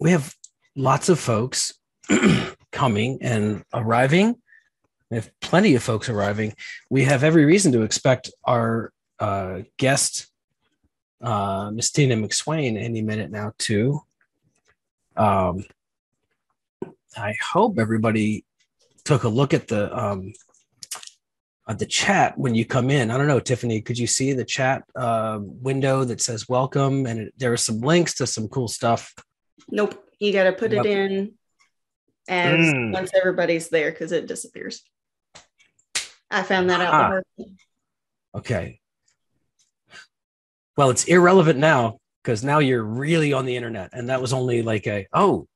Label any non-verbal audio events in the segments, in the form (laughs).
we have lots of folks (clears throat) coming and arriving. We have plenty of folks arriving. We have every reason to expect our uh, guest, uh, Miss Tina McSwain, any minute now too. Um, I hope everybody took a look at the um, at the chat when you come in. I don't know, Tiffany, could you see the chat uh, window that says welcome? And it, there are some links to some cool stuff. Nope. You got to put it in as Mm. once everybody's there because it disappears. I found that out. Ah. Okay. Well, it's irrelevant now because now you're really on the internet. And that was only like a, oh,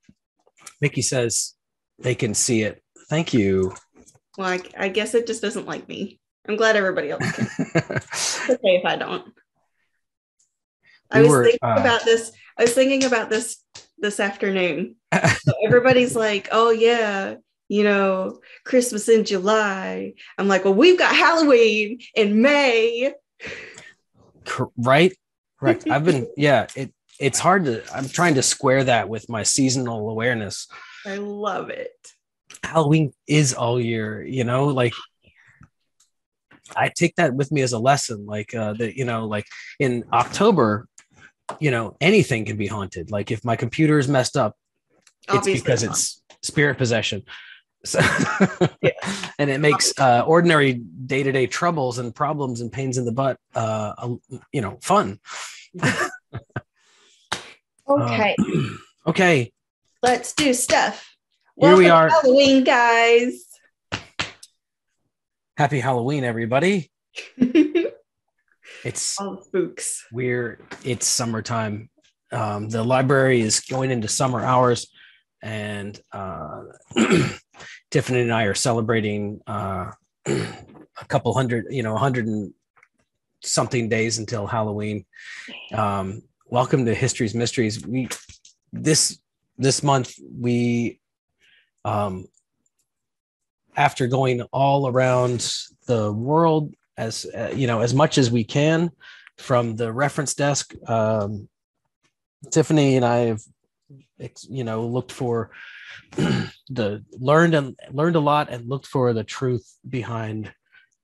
Mickey says they can see it. Thank you. Well, I, I guess it just doesn't like me. I'm glad everybody else can. (laughs) It's okay if I don't. I We was were, thinking uh, about this. I was thinking about this this afternoon. So everybody's (laughs) like, "Oh yeah, you know, Christmas in July." I'm like, "Well, we've got Halloween in May." Right? Correct. (laughs) I've been, yeah, it, it's hard to, I'm trying to square that with my seasonal awareness. I love it. Halloween is all year, you know, like I take that with me as a lesson. Like uh that, you know, like in October, you know, anything can be haunted. Like if my computer is messed up, it's because not. it's spirit possession. (laughs) So Yeah. and it makes uh ordinary day-to-day troubles and problems and pains in the butt uh you know fun. (laughs) okay. (clears throat) Okay. let's do stuff. Here we Welcome are. Halloween, guys. Happy Halloween, everybody. (laughs) It's All the spooks. we're it's summertime. Um, the library is going into summer hours and uh, (clears throat) tiffany and i are celebrating uh, (clears throat) a couple hundred you know a hundred and something days until halloween. Um, welcome to history's mysteries. We this this month we um, after going all around the world as uh, you know as much as we can from the reference desk. Um, tiffany and i have you know looked for (clears throat) the learned and learned a lot and looked for the truth behind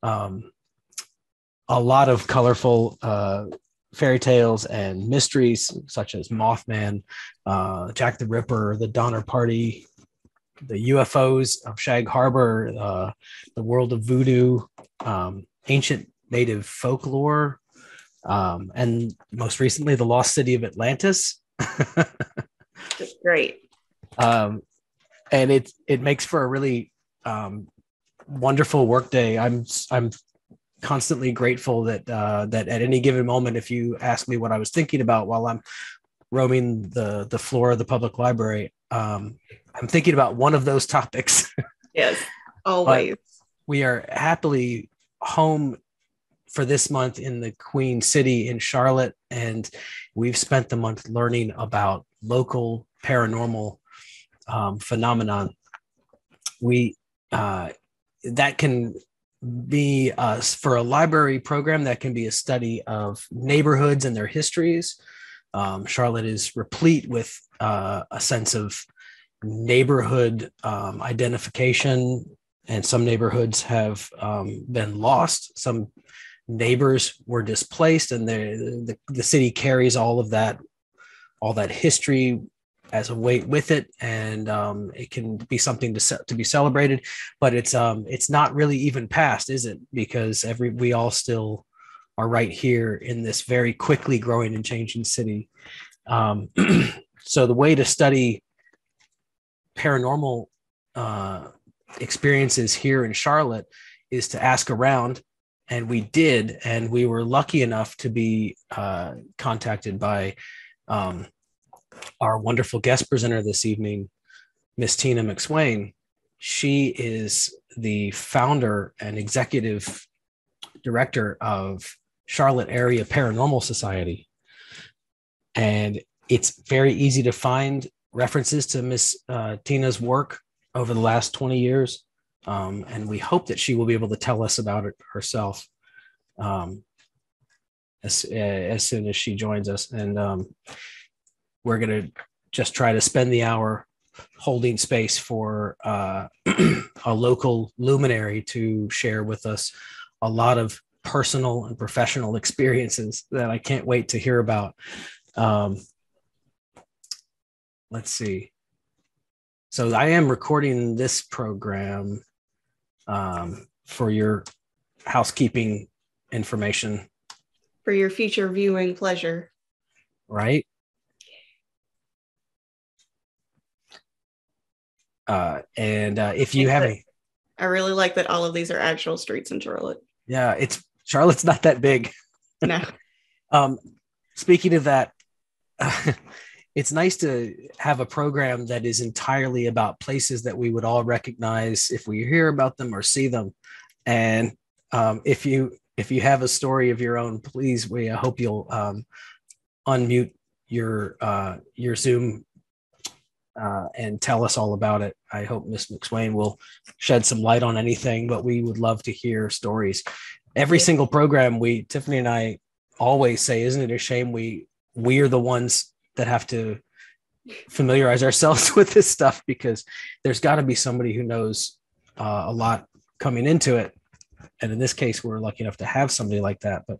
um, a lot of colorful uh, fairy tales and mysteries such as mothman uh, jack the ripper the donner party the ufos of shag harbor uh, the world of voodoo. Um, ancient native folklore, um, and most recently, the lost city of Atlantis. (laughs) Just great. um, and it it makes for a really um, wonderful workday. I'm I'm constantly grateful that uh, that at any given moment, if you ask me what I was thinking about while I'm roaming the the floor of the public library, um, I'm thinking about one of those topics. (laughs) Yes. Always. we are happily home for this month in the Queen City in Charlotte, and we've spent the month learning about local paranormal um, phenomenon. We uh, that can be uh, for a library program that can be a study of neighborhoods and their histories. Um, Charlotte is replete with uh, a sense of neighborhood um, identification and some neighborhoods have um, been lost. Some neighbors were displaced, and the, the city carries all of that, all that history as a weight with it, and um, it can be something to to be celebrated. But it's um it's not really even past, is it? Because every we all still are right here in this very quickly growing and changing city. Um, (clears throat) so the way to study paranormal uh, experiences here in Charlotte is to ask around. And we did. And we were lucky enough to be uh, contacted by um, our wonderful guest presenter this evening, Miss Tina McSwain. She is the founder and executive director of Charlotte Area Paranormal Society. And it's very easy to find references to Miss uh, Tina's work over the last 20 years. Um, and we hope that she will be able to tell us about it herself um, as, as soon as she joins us. And um, we're going to just try to spend the hour holding space for uh, (clears throat) a local luminary to share with us a lot of personal and professional experiences that I can't wait to hear about. Um, let's see. So I am recording this program um, for your housekeeping information. For your future viewing pleasure. Right. Uh, and uh, if you have a, I really like that all of these are actual streets in Charlotte. Yeah, it's Charlotte's not that big. No. (laughs) um, speaking of that, (laughs) it's nice to have a program that is entirely about places that we would all recognize if we hear about them or see them. And um, if you if you have a story of your own, please we I hope you'll um, unmute your uh, your Zoom uh, and tell us all about it. I hope Miss McSwain will shed some light on anything, but we would love to hear stories. Every yeah. single program, we Tiffany and I always say, "Isn't it a shame we we are the ones that have to familiarize ourselves (laughs) with this stuff because there's got to be somebody who knows uh, a lot coming into it." And in this case, we're lucky enough to have somebody like that. But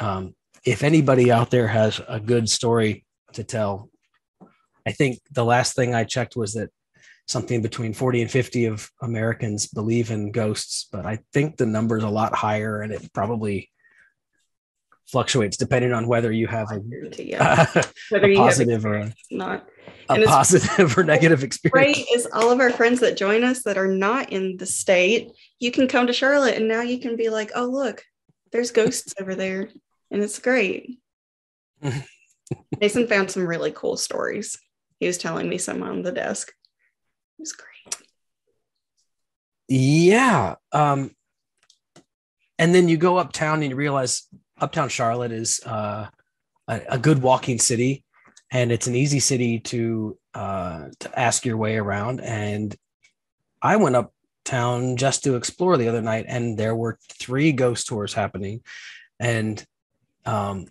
um, if anybody out there has a good story to tell, I think the last thing I checked was that something between 40 and 50 of Americans believe in ghosts, but I think the number is a lot higher and it probably fluctuates depending on whether you have a, yeah. (laughs) uh, whether a positive or a, not a positive or (laughs) negative experience. Right is all of our friends that join us that are not in the state, you can come to Charlotte and now you can be like, oh look, there's ghosts over there. And it's great. (laughs) Mason found some really cool stories. He was telling me some on the desk. It was great. Yeah. Um, and then you go uptown and you realize uptown Charlotte is uh, a, a, good walking city, and it's an easy city to uh, to ask your way around. And I went uptown just to explore the other night, and there were three ghost tours happening, and um,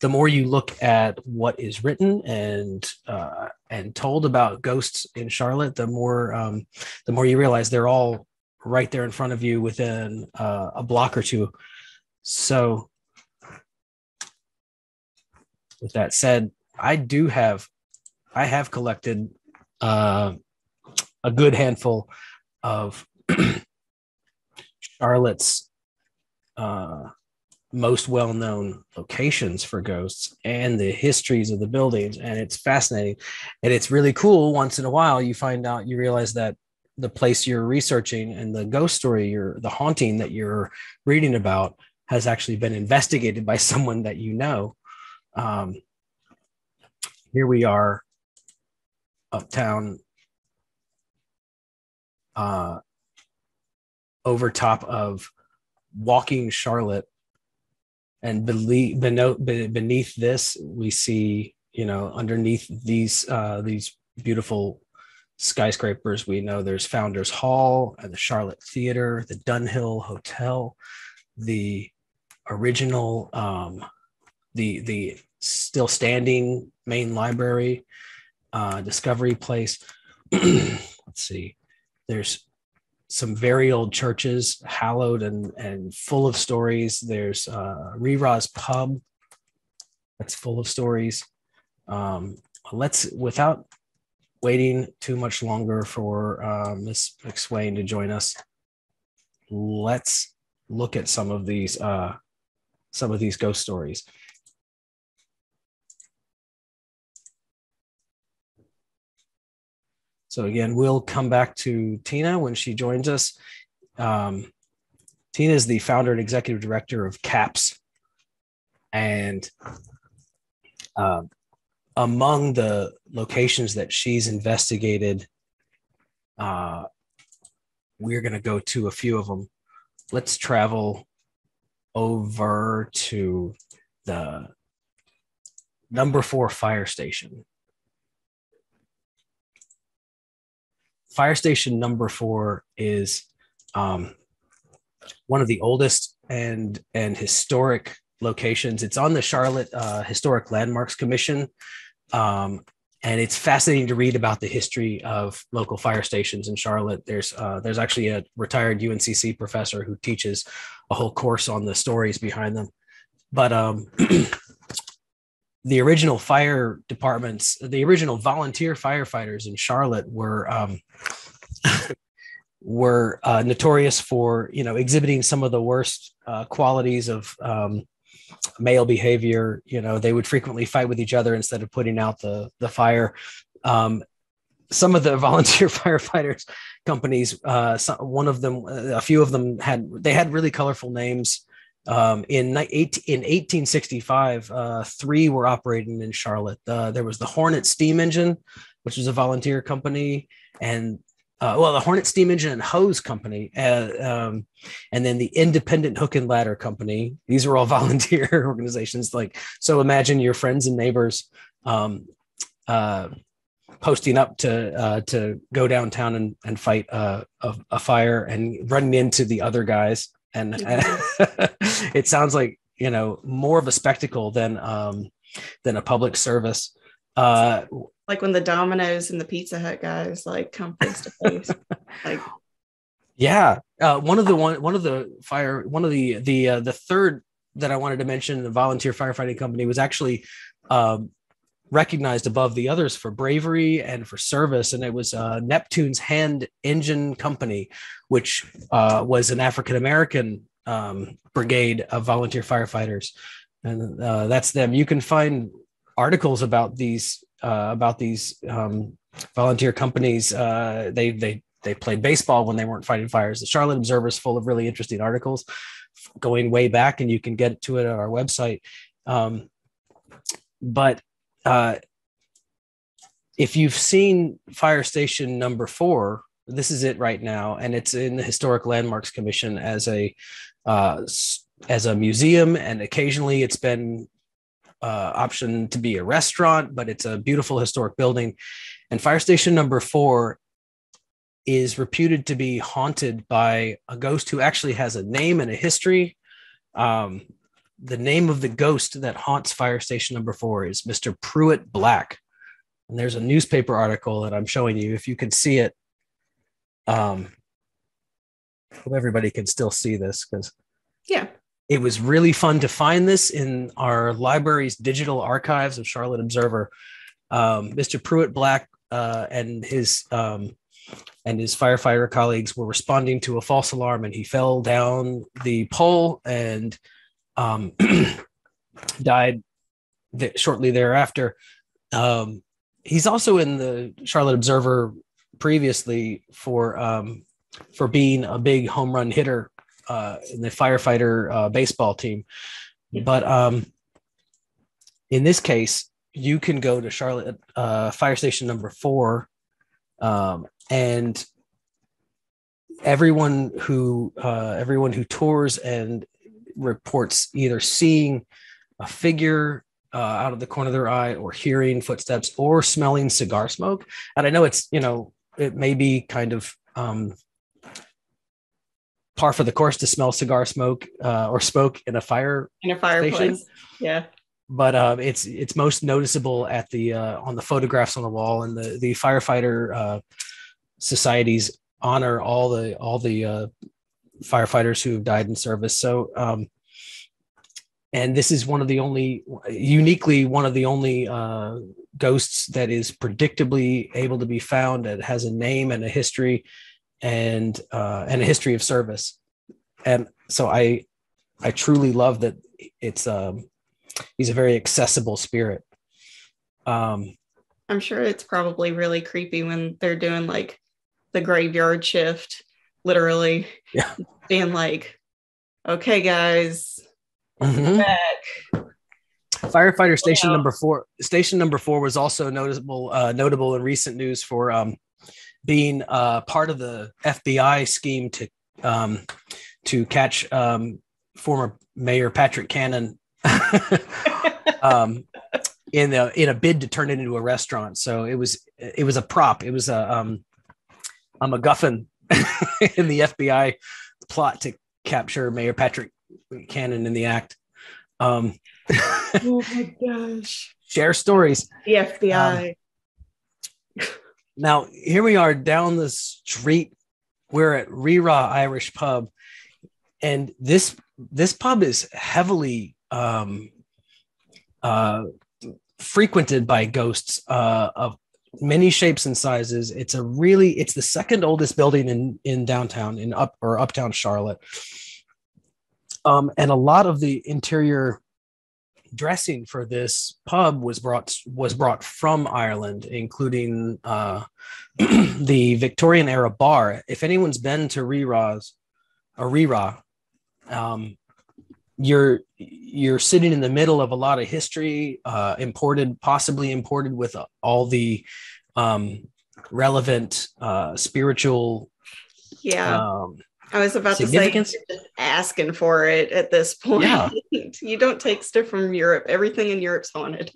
the more you look at what is written and uh, and told about ghosts in Charlotte, the more um, the more you realize they're all right there in front of you within uh, a block or two. So, with that said, I do have I have collected uh, a good handful of (clears throat) Charlotte's uh, most well-known locations for ghosts and the histories of the buildings and it's fascinating. And it's really cool once in a while you find out you realize that the place you're researching and the ghost story you're the haunting that you're reading about has actually been investigated by someone that you know. Um, here we are uptown uh, over top of walking charlotte. And beneath, this we see you know underneath these uh, these beautiful skyscrapers we know there's founders hall and the charlotte theater the dunhill hotel the original um, the the still standing main library uh, discovery place (clears throat) let's see there's some very old churches, hallowed and and full of stories. There's uh, Rira's Pub, that's full of stories. Um, let's without waiting too much longer for uh, Miss McSwain to join us. Let's look at some of these uh, some of these ghost stories. So again, we'll come back to Tina when she joins us. Um, Tina is the founder and executive director of CAPS. And uh, among the locations that she's investigated, uh, we're going to go to a few of them. Let's travel over to the number four fire station. fire station number four is um, one of the oldest and and historic locations. It's on the Charlotte uh, Historic Landmarks Commission, Um, and it's fascinating to read about the history of local fire stations in Charlotte. There's uh, there's actually a retired UNCC professor who teaches a whole course on the stories behind them. But um, (clears throat) the original fire departments, the original volunteer firefighters in Charlotte were um, were uh, notorious for you know exhibiting some of the worst uh, qualities of um, male behavior. You know, they would frequently fight with each other instead of putting out the the fire. Um, some of the (laughs) volunteer (laughs) firefighters companies, uh, some, one of them, a few of them had they had really colorful names. Um, in, eight, in 1865, uh, three were operating in Charlotte. Uh, there was the Hornet Steam Engine, which was a volunteer company, and uh, well, the Hornet Steam Engine and Hose Company, uh, um, and then the Independent Hook and Ladder Company. These were all (laughs) volunteer organizations. Like, so imagine your friends and neighbors um, uh, posting up to uh, to go downtown and, and fight a, a, fire and running into the other guys. And mm-hmm. (laughs) it sounds like you know more of a spectacle than um, than a public service. Like when the Domino's and the Pizza Hut guys like come face to face. (laughs) Like yeah, uh, one of the one one of the fire one of the the uh, the third that I wanted to mention, the volunteer firefighting company was actually um, recognized above the others for bravery and for service, and it was uh, Neptune's Hand Engine Company, which uh, was an African American um, brigade of volunteer firefighters, and uh, that's them. You can find articles about these uh, about these um, volunteer companies. Uh, they they they played baseball when they weren't fighting fires. The Charlotte Observer is full of really interesting articles going way back, and you can get to it at our website. Um, but uh, if you've seen Fire Station Number Four, this is it right now, and it's in the Historic Landmarks Commission as a uh, as a museum, and occasionally it's been uh, option to be a restaurant, but it's a beautiful historic building. And fire station number four is reputed to be haunted by a ghost who actually has a name and a history. Um, the name of the ghost that haunts fire station number four is Mr. Pruitt Black. And there's a newspaper article that I'm showing you. If you can see it, um, hope everybody can still see this because yeah, it was really fun to find this in our library's digital archives of Charlotte Observer. Um, Mr. Pruitt Black uh, and his um, and his firefighter colleagues were responding to a false alarm, and he fell down the pole and um, (clears throat) died th- shortly thereafter. Um, he's also in the Charlotte Observer previously for um, for being a big home run hitter uh, in the firefighter uh, baseball team. But um, in this case, you can go to Charlotte uh, Fire Station number four, um, and everyone who uh, everyone who tours and reports either seeing a figure uh, out of the corner of their eye, or hearing footsteps, or smelling cigar smoke. And I know it's you know it may be kind of um, par for the course to smell cigar smoke uh, or smoke in a fire in a fireplace. Yeah. But uh, it's it's most noticeable at the uh, on the photographs on the wall, and the the firefighter uh, societies honor all the all the uh, firefighters who have died in service. So, um, and this is one of the only uniquely one of the only uh, ghosts that is predictably able to be found that has a name and a history and uh, and a history of service. And so I I truly love that it's um, he's a very accessible spirit. Um, I'm sure it's probably really creepy when they're doing like the graveyard shift, literally. Yeah. Being like, okay, guys, mm-hmm. back. Firefighter station number four. Station number four was also noticeable, uh, notable in recent news for um, being uh, part of the FBI scheme to um, to catch um, former Mayor Patrick Cannon (laughs) um, in a in a bid to turn it into a restaurant. So it was it was a prop. It was a um, a MacGuffin (laughs) in the FBI plot to capture Mayor Patrick Cannon in the act. Um, oh my gosh! (laughs) share stories. The FBI. Um, now here we are down the street. We're at Rira Irish Pub, and this this pub is heavily um, uh, frequented by ghosts uh, of many shapes and sizes. It's a really it's the second oldest building in in downtown in up or uptown Charlotte. Um, and a lot of the interior dressing for this pub was brought was brought from Ireland, including uh, (clears throat) the Victorian era bar. If anyone's been to Rira's or Rira, um, you're you're sitting in the middle of a lot of history, uh, imported, possibly imported with all the um, relevant uh, spiritual. Yeah. Um, I was about to say just asking for it at this point. Yeah. (laughs) you don't take stuff from Europe. Everything in Europe's haunted.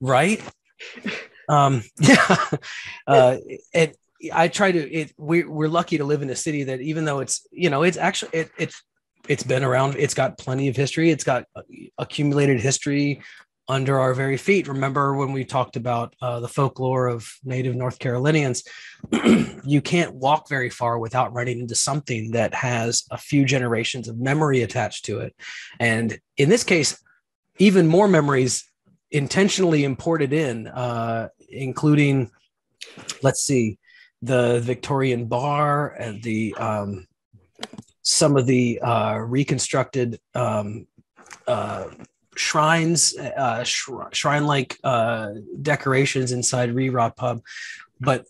Right. (laughs) um, (laughs) yeah. Uh, it, I try to, it, we, we're lucky to live in a city that even though it's, you know, it's actually, it, it's, it's been around. It's got plenty of history. It's got accumulated history under our very feet. Remember when we talked about uh, the folklore of Native North Carolinians? (clears throat) you can't walk very far without running into something that has a few generations of memory attached to it. And in this case, even more memories intentionally imported in, uh, including, let's see, the Victorian bar and the um, some of the uh, reconstructed um, uh, shrines, uh, shrine like uh, decorations inside Rira Pub. But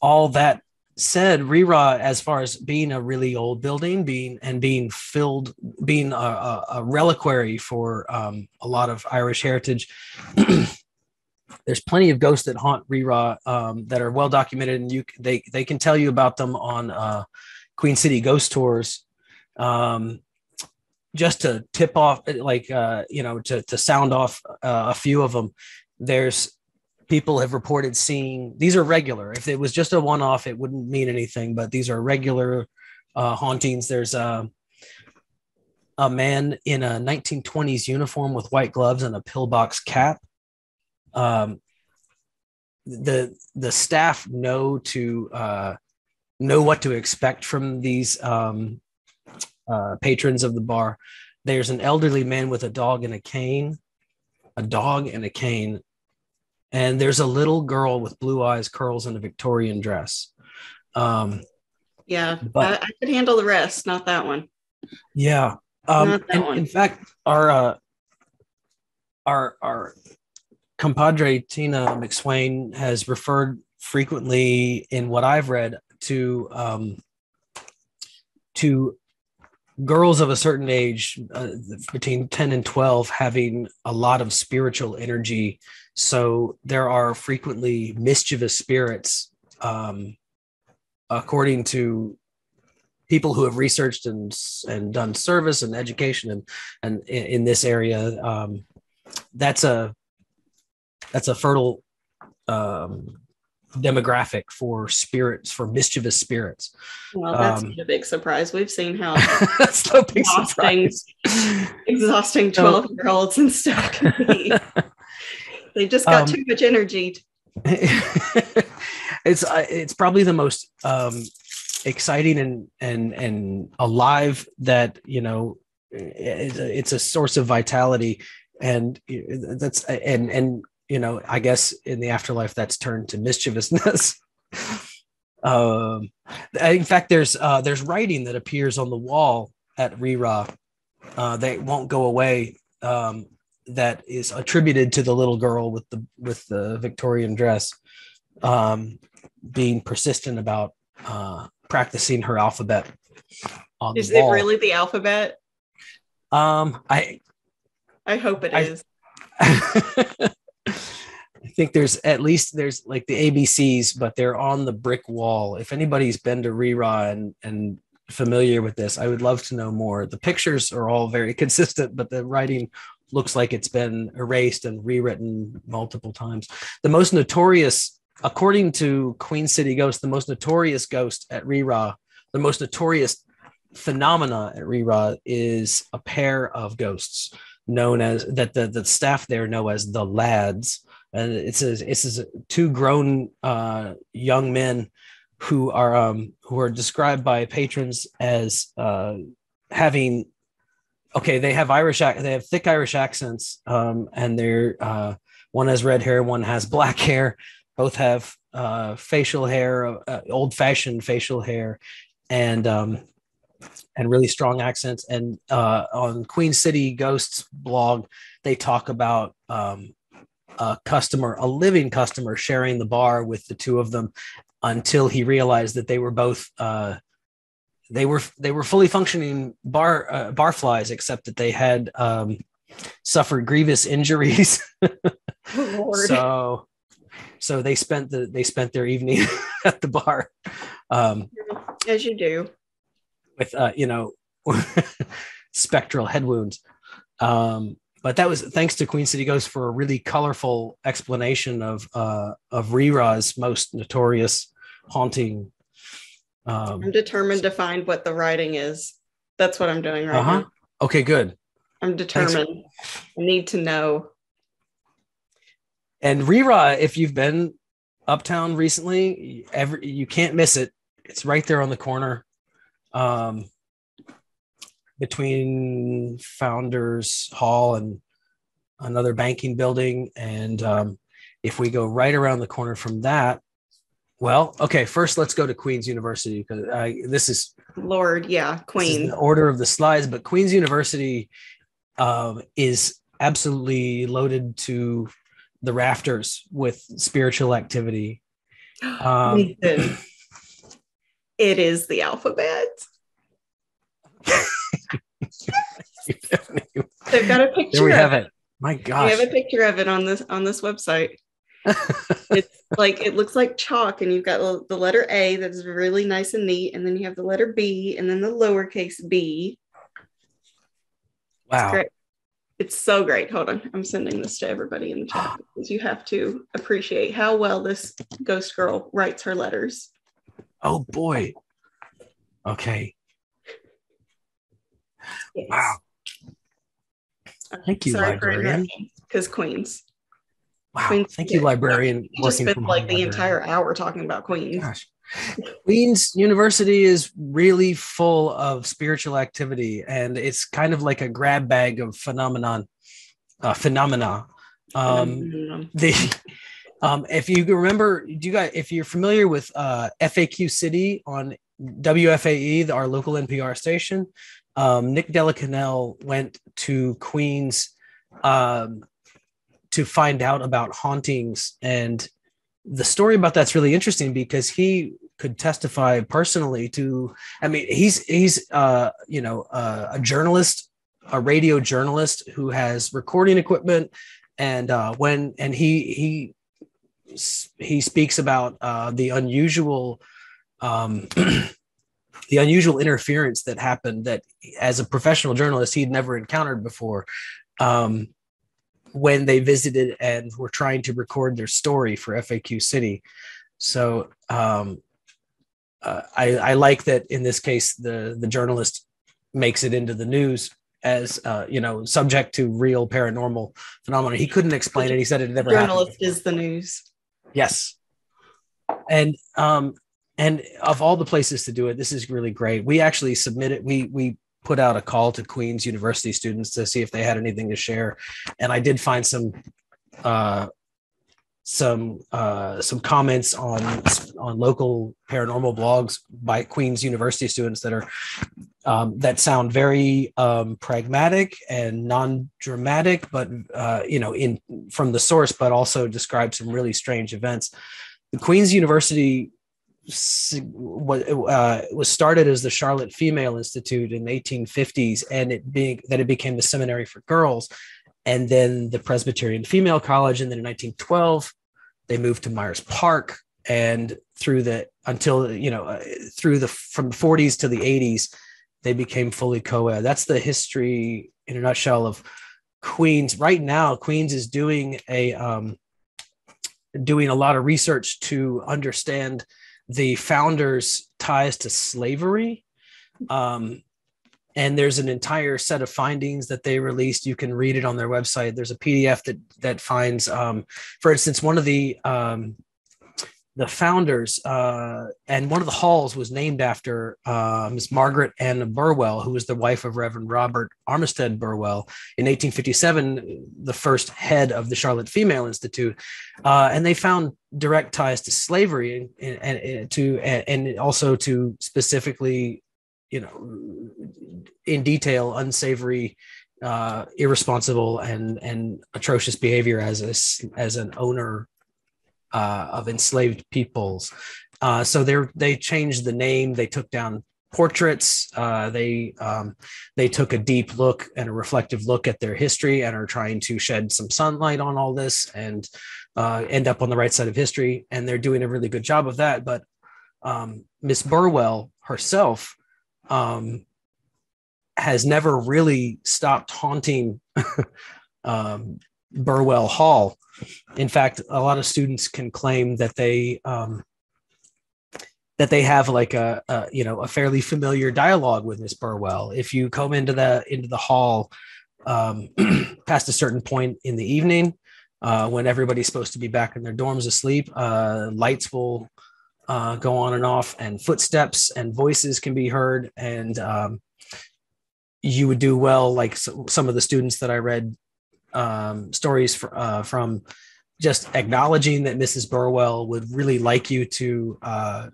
all that said, Rira, as far as being a really old building, being and being filled, being a, a, a reliquary for um, a lot of Irish heritage. (clears throat) there's plenty of ghosts that haunt Rira um, that are well documented, and you they they can tell you about them on uh, Queen City Ghost Tours. Um, just to tip off, like uh, you know, to to sound off uh, a few of them. There's people have reported seeing these are regular. If it was just a one off, it wouldn't mean anything. But these are regular uh, hauntings. There's a a man in a 1920s uniform with white gloves and a pillbox cap. Um, the the staff know to uh, know what to expect from these um, uh, patrons of the bar. There's an elderly man with a dog and a cane, a dog and a cane, and there's a little girl with blue eyes, curls, and a Victorian dress. Um, yeah, but I, I could handle the rest, not that one. Yeah, um, one. in fact, our uh, our our compadre Tina McSwain has referred frequently in what I've read to um, to girls of a certain age uh, between 10 and 12 having a lot of spiritual energy. So there are frequently mischievous spirits um, according to people who have researched and and done service and education and and in, this area. Um, that's a that's a fertile um, demographic for spirits for mischievous spirits. Well, that's um, a big surprise. We've seen how (laughs) that's no big exhausting, surprise. exhausting twelve year olds and stuff can be. (laughs) they just got um, too much energy. (laughs) it's uh, it's probably the most um, exciting and and and alive that you know it's a, it's a source of vitality and that's and and you know, I guess in the afterlife that's turned to mischievousness. (laughs) um, in fact, there's uh, there's writing that appears on the wall at Rira uh, that won't go away. Um, that is attributed to the little girl with the with the Victorian dress um, being persistent about uh, practicing her alphabet. is it really the alphabet? Um, I I hope it I, is. (laughs) I think there's at least there's like the ABCs, but they're on the brick wall. If anybody's been to Rira and and familiar with this, I would love to know more. The pictures are all very (laughs) consistent, but the writing looks like it's been erased and rewritten multiple times. The most notorious, according to Queen City Ghost, the most notorious ghost at Rira, the most notorious phenomena at Rira is a pair of ghosts known as that the, the staff there know as the lads. And it's a, it's a, two grown uh, young men who are um, who are described by patrons as uh, having okay they have irish they have thick irish accents um, and they're uh, one has red hair one has black hair. Both have uh, facial hair uh, old fashioned facial hair. And um, and really strong accents. And uh, on queen city ghosts blog they talk about um, a customer a living customer sharing the bar with the two of them until he realized that they were both uh, they were they were fully functioning bar uh, bar flies, except that they had um, suffered grievous injuries. (laughs) oh, so so they spent the they spent their evening (laughs) at the bar, um, as you do, with uh, you know (laughs) spectral head wounds. Um, but that was thanks to Queen City Ghost for a really colorful explanation of uh, of Rira's most notorious haunting. Um, I'm determined to find what the writing is. That's what I'm doing right uh-huh. now. Okay, good. I'm determined. Thanks. I need to know. And Rira, if you've been uptown recently, every you can't miss it. It's right there on the corner. Um, between Founders Hall and another banking building. And um, if we go right around the corner from that, well, okay, first let's go to Queen's University because this is Lord, yeah, Queen. order of the slides, but Queen's University um, is absolutely loaded to the rafters with spiritual activity. (gasps) Um, (laughs) it is the alphabet. (laughs) They've got a picture. There we have it. My gosh. We have a picture of it on this on this website. it's like it looks like chalk, and you've got the letter A that is really nice and neat, and then you have the letter B, and then the lowercase b. Wow. It's, great. it's so great. Hold on. I'm sending this to everybody in the chat because you have to appreciate how well this ghost girl writes her letters. Oh boy. Okay. Yes. Wow. Thank you, Sorry librarian. Because Queens. Wow. Queens, Thank you, librarian. You just spent like the entire hour talking about Queens. Gosh. Queens University is really full of spiritual activity, and it's kind of like a grab bag of phenomenon, uh, phenomena. Um, the um, if you remember, do you guys, if you're familiar with uh, FAQ City on WFAE, our local NPR station, um, Nick de la Canal went to Queens um, to find out about hauntings. And the story about that's really interesting because he could testify personally to, I mean, he's, he's, uh, you know, uh, a journalist, a radio journalist who has recording equipment. And uh, when, and he, he, he speaks about uh, the unusual um, (clears throat) the unusual interference that happened that as a professional journalist he'd never encountered before um, when they visited and were trying to record their story for FAQ City. So um, uh, I, I, like that in this case the the journalist makes it into the news as uh, you know subject to real paranormal phenomena. He couldn't explain it. He said it never. Journalist is the news. Yes, and um, and of all the places to do it this is really great. We actually submitted we we put out a call to queens university students to see if they had anything to share. And i did find some uh, some uh, some comments on on local paranormal blogs by Queens University students that are um, that sound very um, pragmatic and non-dramatic, but uh, you know, in from the source, but also describe some really strange events. The Queens University uh, was started as the Charlotte Female Institute in the 1850s, and it being that it became the seminary for girls, and then the Presbyterian Female College, and then in 1912 they moved to Myers Park, and through the until you know uh, through the from the 40s to the 80s they became fully co-ed. That's the history in a nutshell of Queens. Right now, Queens is doing a um, doing a lot of research to understand the founders' ties to slavery. Um, and there's an entire set of findings that they released. You can read it on their website. There's a PDF that that finds, um, for instance, one of the um, the founders uh, and one of the halls was named after uh, Miss Margaret Anna Burwell, who was the wife of Reverend Robert Armistead Burwell in 1857, the first head of the Charlotte Female Institute, uh, and they found direct ties to slavery and, and, and to and also to specifically, you know, in detail unsavory. Uh, irresponsible and and atrocious behavior as a, as an owner uh, of enslaved peoples. Uh, so they they changed the name. They took down portraits. Uh, they um, they took a deep look and a reflective look at their history and are trying to shed some sunlight on all this and uh, end up on the right side of history. And they're doing a really good job of that. But um, Miss Burwell herself um, has never really stopped haunting (laughs) um, Burwell Hall. In fact, a lot of students can claim that they um, that they have like a, a, you know a fairly familiar dialogue with Miss Burwell. If you come into the into the hall um, (clears throat) past a certain point in the evening, uh, when everybody's supposed to be back in their dorms asleep, uh, lights will uh, go on and off, and footsteps and voices can be heard, and um, you would do well. Like some of the students that I read um, stories for, uh, from just acknowledging that Mrs. Burwell would really like you to uh,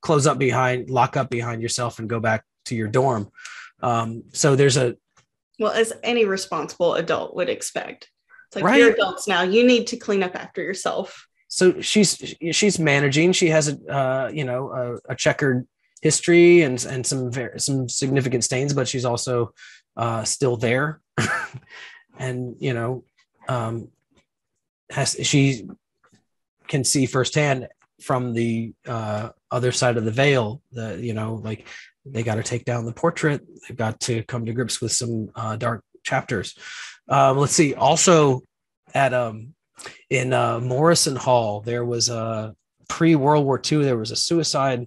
close up behind, lock up behind yourself, and go back to your dorm. Um, so there's a well, as any responsible adult would expect. It's like right? you're adults now. You need to clean up after yourself. So she's she's managing. She has a uh, you know a, a checkered history and and some very, some significant stains, but she's also uh, still there. (laughs) and you know um has she can see firsthand from the uh other side of the veil the you know like they got to take down the portrait. They've got to come to grips with some uh, dark chapters. Um let's see. Also at um in uh morrison hall there was a pre world war ii there was a suicide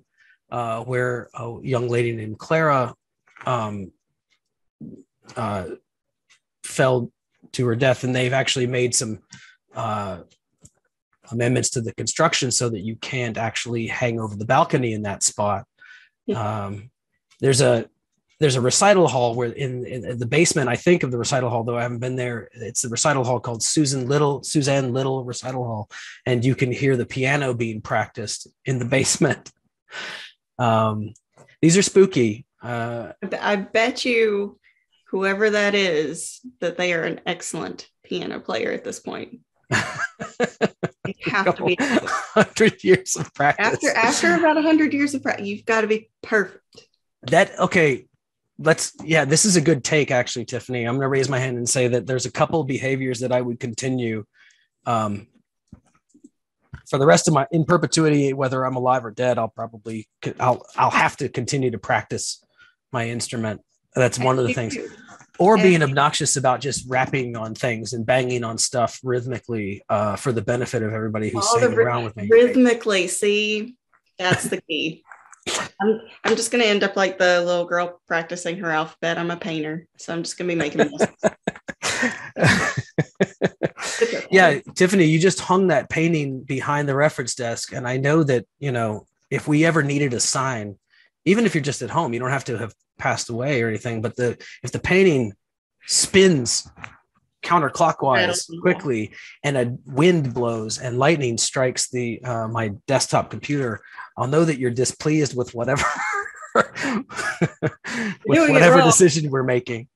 uh where a young lady named clara um uh fell to her death, and they've actually made some uh, amendments to the construction so that you can't actually hang over the balcony in that spot. Um, there's a there's a recital hall where in, in, the basement, I think of the recital hall, though I haven't been there. It's the recital hall called Susan Little, Suzanne Little Recital Hall, and you can hear the piano being practiced in the (laughs) basement. Um, these are spooky. Uh, I bet you whoever that is, that they are an excellent piano player at this point. (laughs) you have to be (laughs) hundred years of practice. After after about hundred years of practice, you've got to be perfect. That okay. Let's yeah, this is a good take actually, Tiffany. I'm gonna raise my hand and say that there's a couple behaviors that I would continue um, for the rest of my in perpetuity, whether I'm alive or dead. I'll probably I'll I'll have to continue to practice my instrument that's one of the things. Or being obnoxious about just rapping on things and banging on stuff rhythmically uh, for the benefit of everybody who's sitting around with me. Rhythmically, see, that's the key. I'm, I'm just going to end up like the little girl practicing her alphabet. I'm a painter, so I'm just going to be making (laughs) yeah, Tiffany, you just hung that painting behind the reference desk. And I know that, you know, if we ever needed a sign, even if you're just at home, you don't have to have passed away or anything, but the if the painting spins counterclockwise quickly and a wind blows and lightning strikes the uh, my desktop computer, I'll know that you're displeased with whatever (laughs) with whatever decision we're making.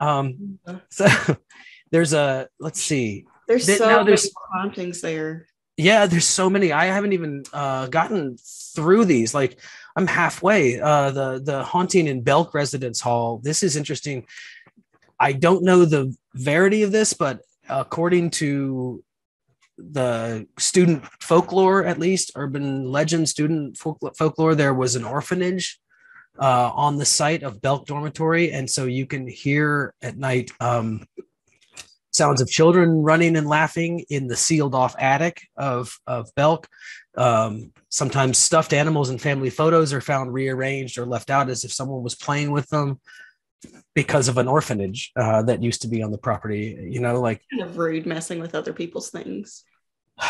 Um, so (laughs) there's a let's see. There's so there's, many hauntings there. Yeah, there's so many. I haven't even uh, gotten through these. Like I'm halfway. Uh, the the haunting in Belk Residence Hall. This is interesting. I don't know the verity of this, but according to the student folklore, at least urban legend, student folklore, there was an orphanage uh, on the site of Belk Dormitory, and so you can hear at night um, sounds of children running and laughing in the sealed off attic of of Belk. Um, sometimes stuffed animals and family photos are found rearranged or left out as if someone was playing with them because of an orphanage uh, that used to be on the property. You know, like kind of rude messing with other people's things. (sighs)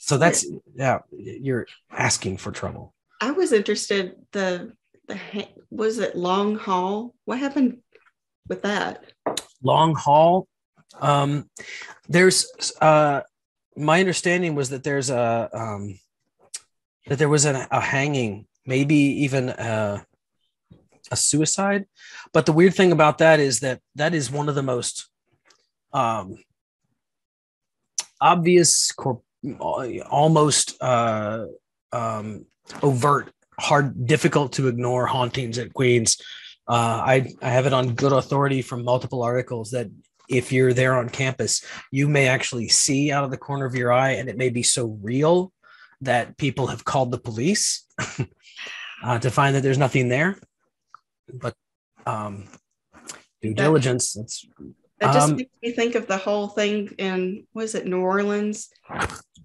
So that's yeah, you're asking for trouble. I was interested. The the was it long haul? What happened with that? Long haul. Um, there's uh, my understanding was that there's a um, that there was an, a hanging, maybe even a, a suicide. But the weird thing about that is that that is one of the most um, obvious, almost uh, um, overt, hard, difficult to ignore hauntings at Queens. Uh, I, I have it on good authority from multiple articles that if you're there on campus, you may actually see out of the corner of your eye, and it may be so real that people have called the police (laughs) uh, to find that there's nothing there. But um, due that, diligence, that's. That just um, makes me think of the whole thing in was it New Orleans?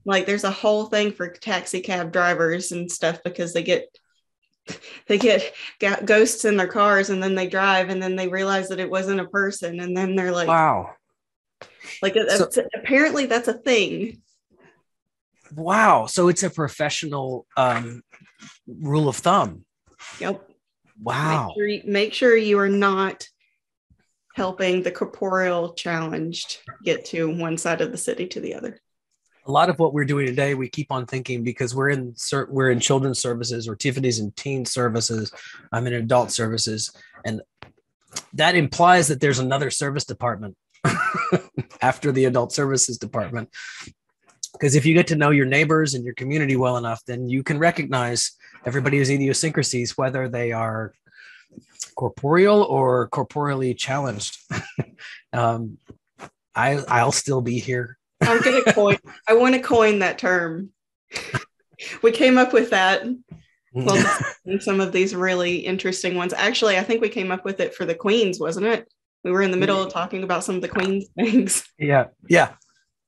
Like there's a whole thing for taxi cab drivers and stuff because they get (laughs) they get ghosts in their cars and then they drive and then they realize that it wasn't a person and then they're like wow. Like so, apparently that's a thing. Wow. So it's a professional um rule of thumb. Yep. Wow. make sure, make sure you are not helping the corporeal challenged get to one side of the city to the other a lot of what we're doing today we keep on thinking because we're in we're in children's services or tiffany's in teen services. I'm in adult services. And that implies that there's another service department (laughs) after the adult services department. Because if you get to know your neighbors and your community well enough then you can recognize everybody's idiosyncrasies whether they are corporeal or corporeally challenged. (laughs) Um, I, I'll still be here I'm gonna (laughs) coin. I want to coin that term. We came up with that. Well, some of these really interesting ones. Actually, I think we came up with it for the Queens, wasn't it? We were in the middle of talking about some of the Queens (laughs) things. Yeah, yeah.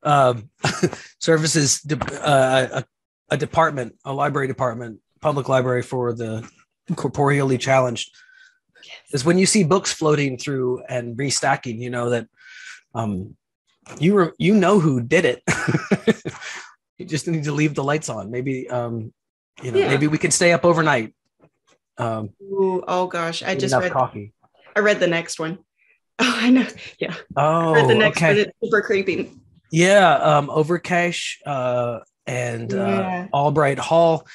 Um, (laughs) services, uh, a, a department, a library department, public library for the corporeally challenged. Yes. Is when you see books floating through and restacking, you know that um, you re- you know who did it. (laughs) you just need to leave the lights on. Maybe um, you know, yeah. maybe we can stay up overnight. Um, Ooh, oh gosh, I just read coffee. I read the next one. (laughs) Oh, I know. Yeah. Oh, the next okay. one. It's super creepy. Yeah. Um, Overcash uh, and uh, yeah. uh, Albright Hall.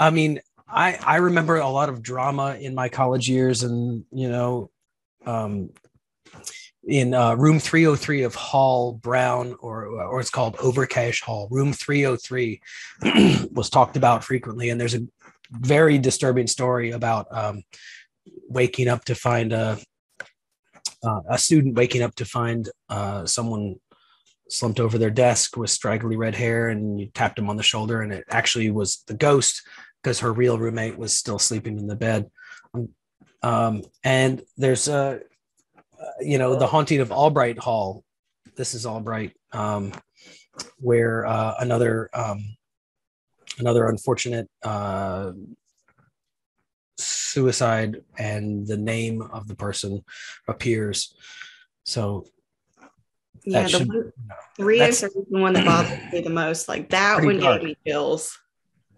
I mean, I I remember a lot of drama in my college years, and you know, um, in uh, room 303 of Hall Brown, or or it's called Overcash Hall. Room 303 (clears throat) was talked about frequently, and there's a very disturbing story about um, waking up to find a uh, a student waking up to find uh, someone slumped over their desk with straggly red hair, and you tapped him on the shoulder, and it actually was the ghost because her real roommate was still sleeping in the bed. Um, and there's a you know, the haunting of Albright Hall. This is Albright, um, where uh, another um, another unfortunate uh, suicide and the name of the person appears. So yeah, the should, one, is the one that bothers me the most. Like that one dark. gave me chills.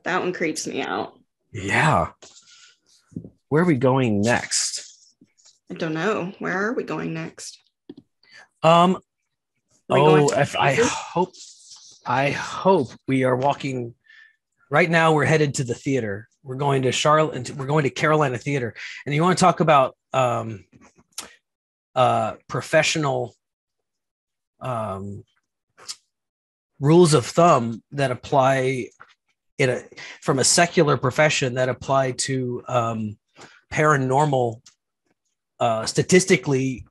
That one creeps me out. Yeah. Where are we going next? I don't know. Where are we going next? Um. Oh, if I hope, I hope we are walking. Right now, we're headed to the theater. We're going to Charlotte. We're going to Carolina Theater, and you want to talk about um, uh, professional um, rules of thumb that apply in a from a secular profession that apply to um, paranormal uh, statistically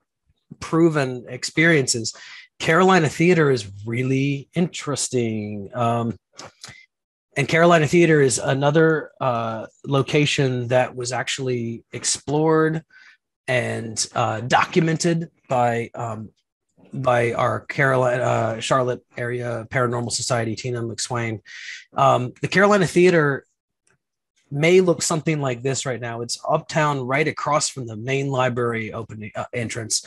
proven experiences. Carolina Theater is really interesting. Um, and Carolina Theater is another uh, location that was actually explored and uh, documented by um, by our Carolina, uh, Charlotte area paranormal society, Tina McSwain. Um, the Carolina Theater may look something like this right now. It's uptown, right across from the main library opening uh, entrance,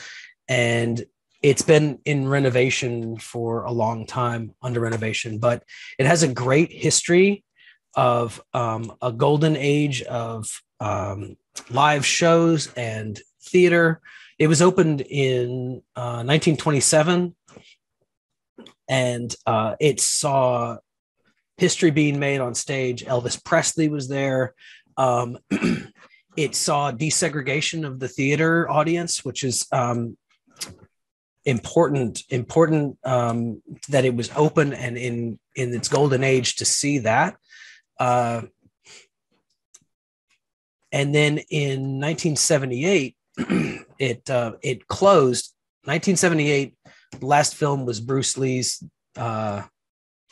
and it's been in renovation for a long time, under renovation. But it has a great history of um, a golden age of um, live shows and theater. It was opened in uh, 1927, and uh, it saw history being made on stage. Elvis Presley was there. Um, (clears throat) it saw desegregation of the theater audience, which is um, important. Important um, that it was open and in in its golden age to see that. Uh, and then in 1978, (clears throat) it uh, it closed. 1978. The last film was Bruce Lee's uh,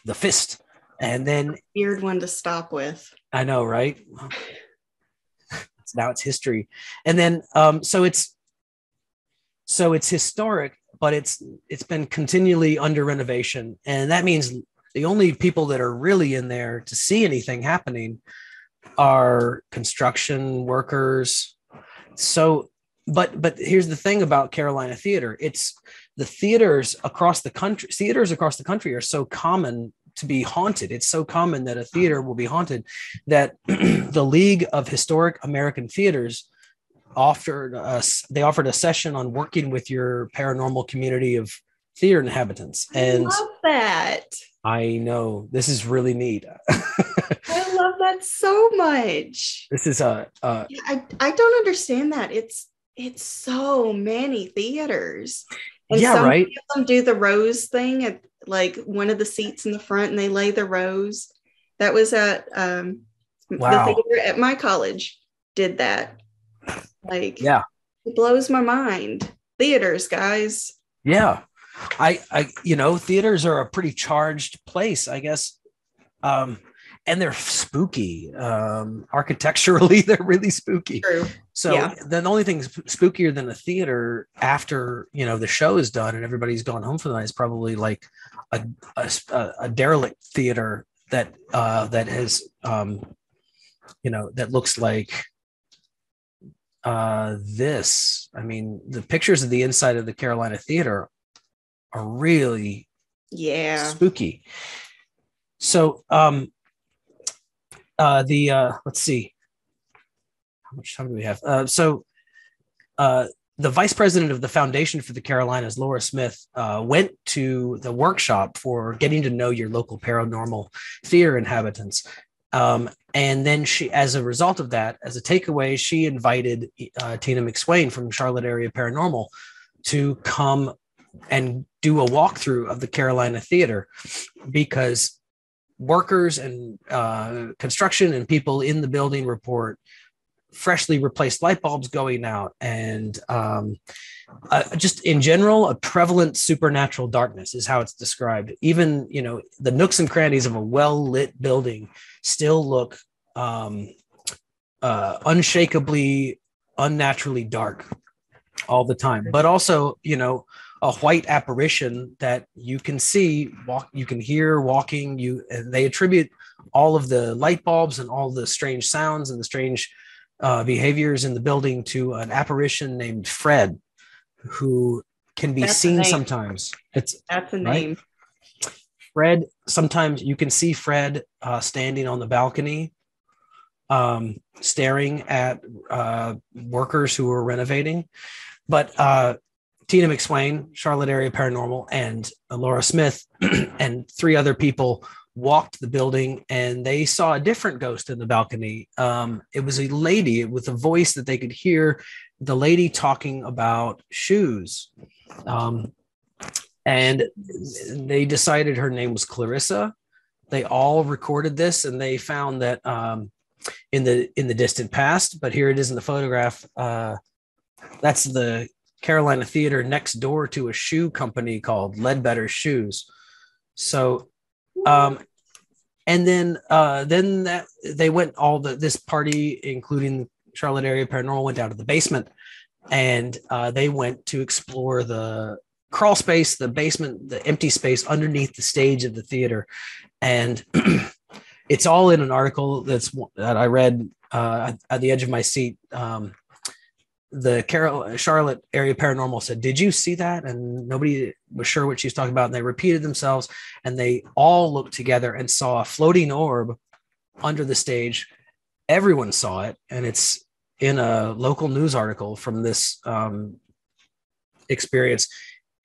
The Fist, and then weird one to stop with. I know, right? (laughs) now it's history, and then um, so it's so it's historic, but it's it's been continually under renovation, and that means the only people that are really in there to see anything happening are construction workers. So, but but here's the thing about Carolina theater: it's the theaters across the country. Theaters across the country are so common to be haunted. It's so common that a theater will be haunted that (clears throat) the League of Historic American Theaters offered us they offered a session on working with your paranormal community of theater inhabitants. And I love that. I know. This is really neat. (laughs) I love that so much. This is a, a I, I don't understand that. It's it's so many theaters. And yeah right. of them do the rose thing at like one of the seats in the front and they lay the rose that was at um wow. the theater at my college did that like, yeah, it blows my mind. Theaters, guys. Yeah. I, I, you know, theaters are a pretty charged place, I guess. Um, and they're spooky. Um, architecturally, (laughs) they're really spooky. True. So yeah. then the only thing spookier than a theater after you know the show is done and everybody's gone home for the night is probably like a a, a derelict theater that uh, that has um, you know that looks like uh, this. I mean, the pictures of the inside of the Carolina Theater are really yeah spooky. So, um, uh, the uh, let's see, how much time do we have? Uh, so, uh, the vice president of the Foundation for the Carolinas, Laura Smith, uh, went to the workshop for getting to know your local paranormal theater inhabitants. Um, and then she, as a result of that, as a takeaway, she invited uh, Tina McSwain from Charlotte Area Paranormal to come and do a walkthrough of the Carolina Theater because workers and uh, construction and people in the building report freshly replaced light bulbs going out and um, uh, just in general a prevalent supernatural darkness is how it's described. Even you know the nooks and crannies of a well lit building still look um, uh, unshakably unnaturally dark all the time. But also you know a white apparition that you can see walk you can hear walking you and they attribute all of the light bulbs and all the strange sounds and the strange uh, behaviors in the building to an apparition named Fred, who can be that's seen sometimes. It's that's a right? name. Fred. Sometimes you can see Fred uh, standing on the balcony, um, staring at uh, workers who are renovating. But uh, Tina McSwain, Charlotte Area Paranormal, and Laura Smith, (clears throat) and three other people walked the building and they saw a different ghost in the balcony. Um, it was a lady with a voice that they could hear the lady talking about shoes. Um, and they decided her name was Clarissa. They all recorded this and they found that um, in the in the distant past, but here it is in the photograph. Uh, that's the Carolina Theater next door to a shoe company called Leadbetter Shoes. So um, and then uh, then that they went all the this party, including Charlotte area paranormal, went down to the basement, and uh, they went to explore the crawl space, the basement, the empty space underneath the stage of the theater, and (clears throat) it's all in an article that's that I read uh, at the edge of my seat. Um, the Carol Charlotte area paranormal said, "Did you see that?" And nobody was sure what she was talking about. And they repeated themselves, and they all looked together and saw a floating orb under the stage. Everyone saw it, and it's in a local news article from this um, experience.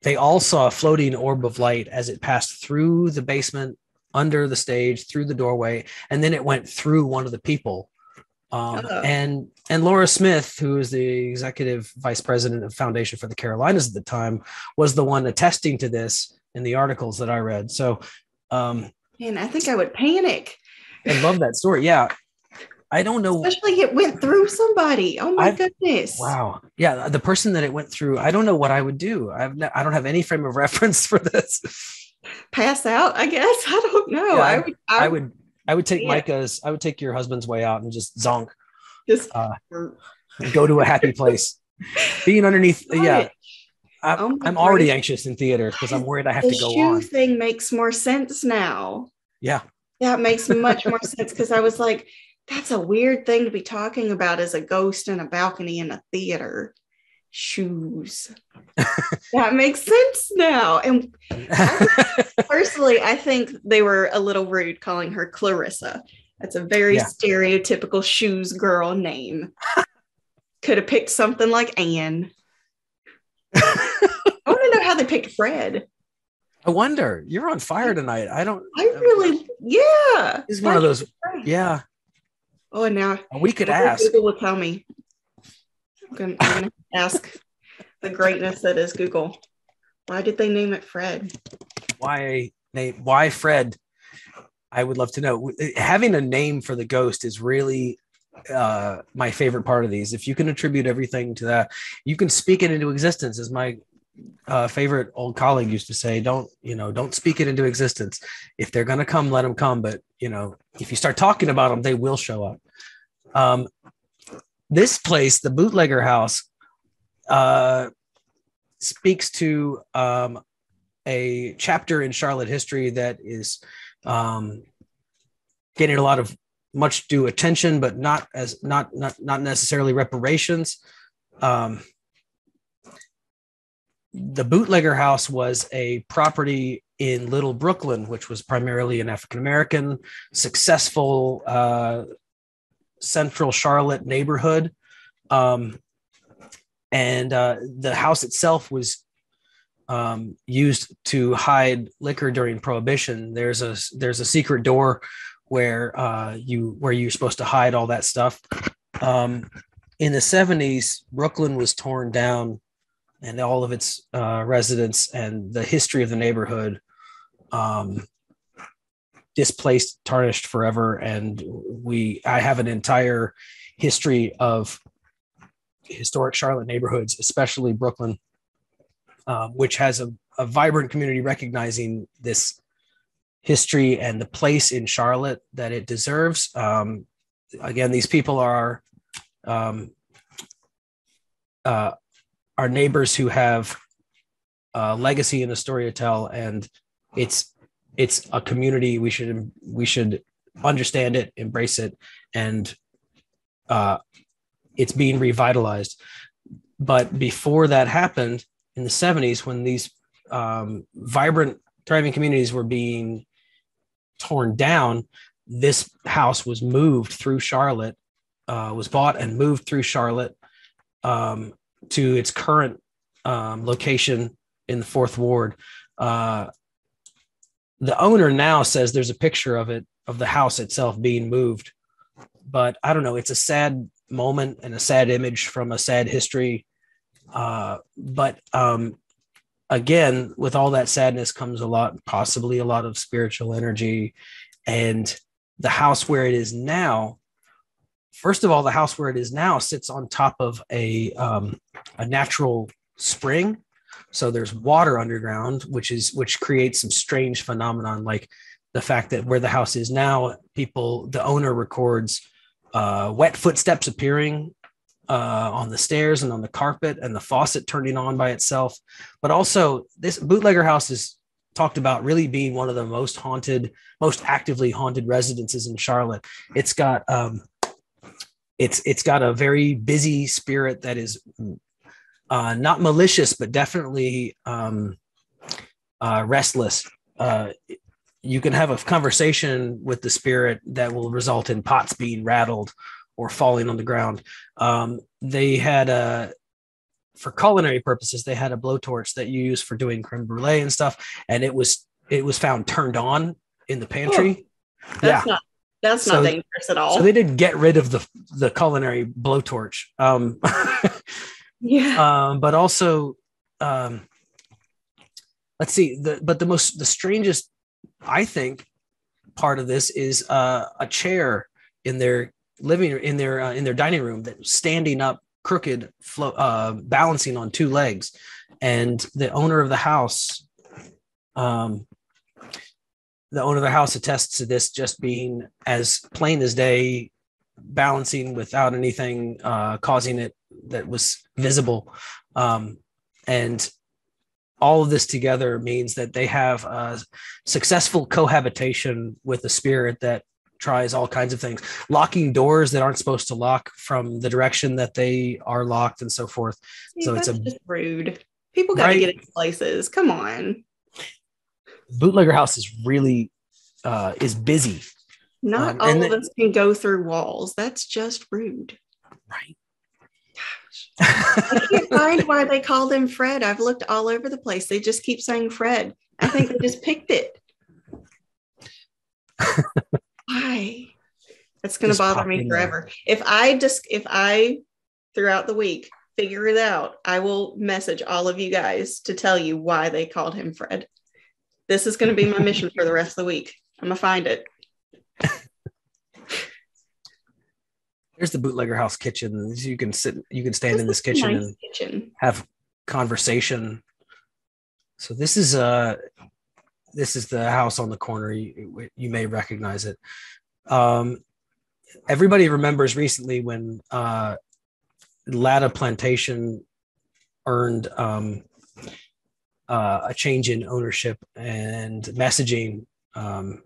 They all saw a floating orb of light as it passed through the basement, under the stage, through the doorway, and then it went through one of the people um, and and Laura Smith, who is the executive vice president of Foundation for the Carolinas at the time, was the one attesting to this in the articles that I read. So, um, and I think I would panic. I love that story. Yeah, I don't know. (laughs) Especially it went through somebody. Oh my I've, goodness! Wow. Yeah, the person that it went through. I don't know what I would do. I've I don't have any frame of (laughs) reference for this. Pass out, I guess. (laughs) I don't know. Yeah, I, would. I, I would I would take yeah. Micah's. I would take your husband's way out and just zonk. Just uh, go to a happy place. (laughs) Being underneath, yeah. I'm, oh I'm already anxious in theater because I'm worried I have the to go shoe on. thing makes more sense now. Yeah. That makes much more (laughs) sense because I was like, that's a weird thing to be talking about as a ghost in a balcony in a theater shoes. (laughs) that makes sense now. And I, (laughs) personally, I think they were a little rude calling her Clarissa. That's a very yeah. stereotypical shoes girl name. Could have picked something like Anne. I want to know how they picked Fred. I wonder. You're on fire tonight. I don't. I really, yeah. It's one of those. Yeah. Oh, and now we could ask. Google will tell me. I'm gonna, I'm gonna ask the greatness that is Google. Why did they name it Fred? Why name? Why Fred? I would love to know. Having a name for the ghost is really uh, my favorite part of these. If you can attribute everything to that, you can speak it into existence. As my uh, favorite old colleague used to say, "Don't you know? Don't speak it into existence. If they're going to come, let them come. But you know, if you start talking about them, they will show up." Um, this place, the bootlegger house, uh, speaks to um, a chapter in Charlotte history that is um, getting a lot of much due attention, but not as not not not necessarily reparations. Um, the bootlegger house was a property in Little Brooklyn, which was primarily an African American, successful uh, central Charlotte neighborhood. Um, and uh, the house itself was um, used to hide liquor during Prohibition. There's a there's a secret door where uh, you where you're supposed to hide all that stuff. Um, in the 70s, Brooklyn was torn down, and all of its uh, residents and the history of the neighborhood um, displaced, tarnished forever. And we, I have an entire history of historic Charlotte neighborhoods, especially Brooklyn, um, which has a, a vibrant community recognizing this history and the place in Charlotte that it deserves. Um, again, these people are um, uh, our neighbors who have a legacy and a story to tell, and it's it's a community we should we should understand it, embrace it, and uh, it's being revitalized. But before that happened in the 70s, when these um, vibrant, thriving communities were being torn down, this house was moved through Charlotte, uh, was bought and moved through Charlotte um, to its current um, location in the fourth ward. Uh, the owner now says there's a picture of it of the house itself being moved, but I don't know. It's a sad moment and a sad image from a sad history. Uh, but um, again, with all that sadness comes a lot, possibly a lot of spiritual energy. And the house where it is now, first of all, the house where it is now sits on top of a, um, a natural spring. So there's water underground, which is which creates some strange phenomenon, like the fact that where the house is now, people, the owner records uh, wet footsteps appearing uh, on the stairs and on the carpet and the faucet turning on by itself. But also, this bootlegger house is talked about really being one of the most haunted, most actively haunted residences in Charlotte. It's got um, it's it's got a very busy spirit that is uh, not malicious, but definitely um, uh, restless. Uh, you can have a conversation with the spirit that will result in pots being rattled or falling on the ground. Um, they had a for culinary purposes, they had a blowtorch that you use for doing creme brulee and stuff, and it was it was found turned on in the pantry. Oh, that's yeah. not that's so, not dangerous at all. So they did get rid of the the culinary blowtorch. Um, (laughs) yeah. Um, but also, um, let's see. The but the most the strangest, I think, part of this is uh, a chair in their living in their uh, in their dining room that standing up crooked flow uh, balancing on two legs. And the owner of the house um the owner of the house attests to this just being as plain as day balancing without anything uh causing it that was visible. Um and all of this together means that they have a successful cohabitation with a spirit that tries all kinds of things, locking doors that aren't supposed to lock from the direction that they are locked and so forth. See, so it's a just rude. People got to right? get into places. Come on. Bootlegger House is really uh, is busy. Not um, all of us can go through walls. That's just rude. Right. I can't find why they called him Fred. I've looked all over the place. They just keep saying Fred. I think they just picked it. why? That's going to bother me forever. If I just, if I throughout the week figure it out, I will message all of you guys to tell you why they called him Fred. This is going to be my mission for the rest of the week. I'm going to find it. Here's the bootlegger house kitchen. You can sit, you can stand this in this kitchen nice and kitchen. have conversation. So this is uh this is the house on the corner. You, you may recognize it. Um, everybody remembers recently when uh, Latta Plantation earned um, uh, a change in ownership and messaging. Um,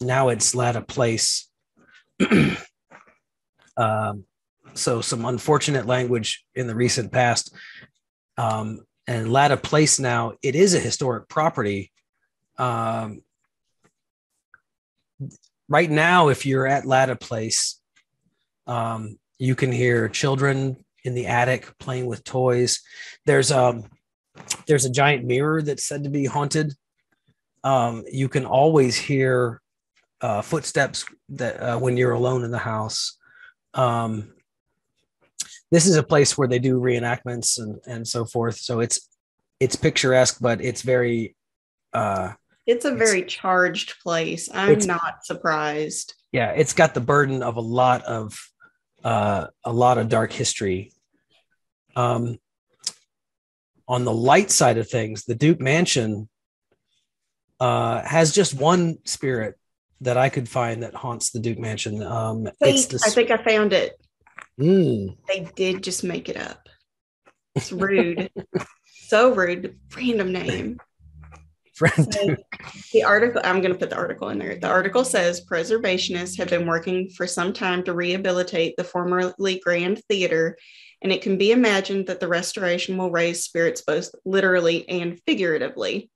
now it's Latta Place. (clears throat) um, so some unfortunate language in the recent past. Um, and Latta Place now it is a historic property, um, right now, if you're at Latta Place, um, you can hear children in the attic playing with toys. There's um there's a giant mirror that's said to be haunted. Um, you can always hear uh, footsteps that uh, when you're alone in the house. Um, this is a place where they do reenactments and and so forth. So it's it's picturesque, but it's very uh, it's a very it's, charged place. I'm not surprised. Yeah, it's got the burden of a lot of uh, a lot of dark history. Um, on the light side of things, the Duke Mansion uh, has just one spirit that I could find that haunts the Duke Mansion. Um, Wait, I think I found it. Mm. They did just make it up. It's rude. (laughs) so rude. Random name. Friend the article, I'm going to put the article in there. The article says preservationists have been working for some time to rehabilitate the formerly Grand Theater, and it can be imagined that the restoration will raise spirits both literally and figuratively.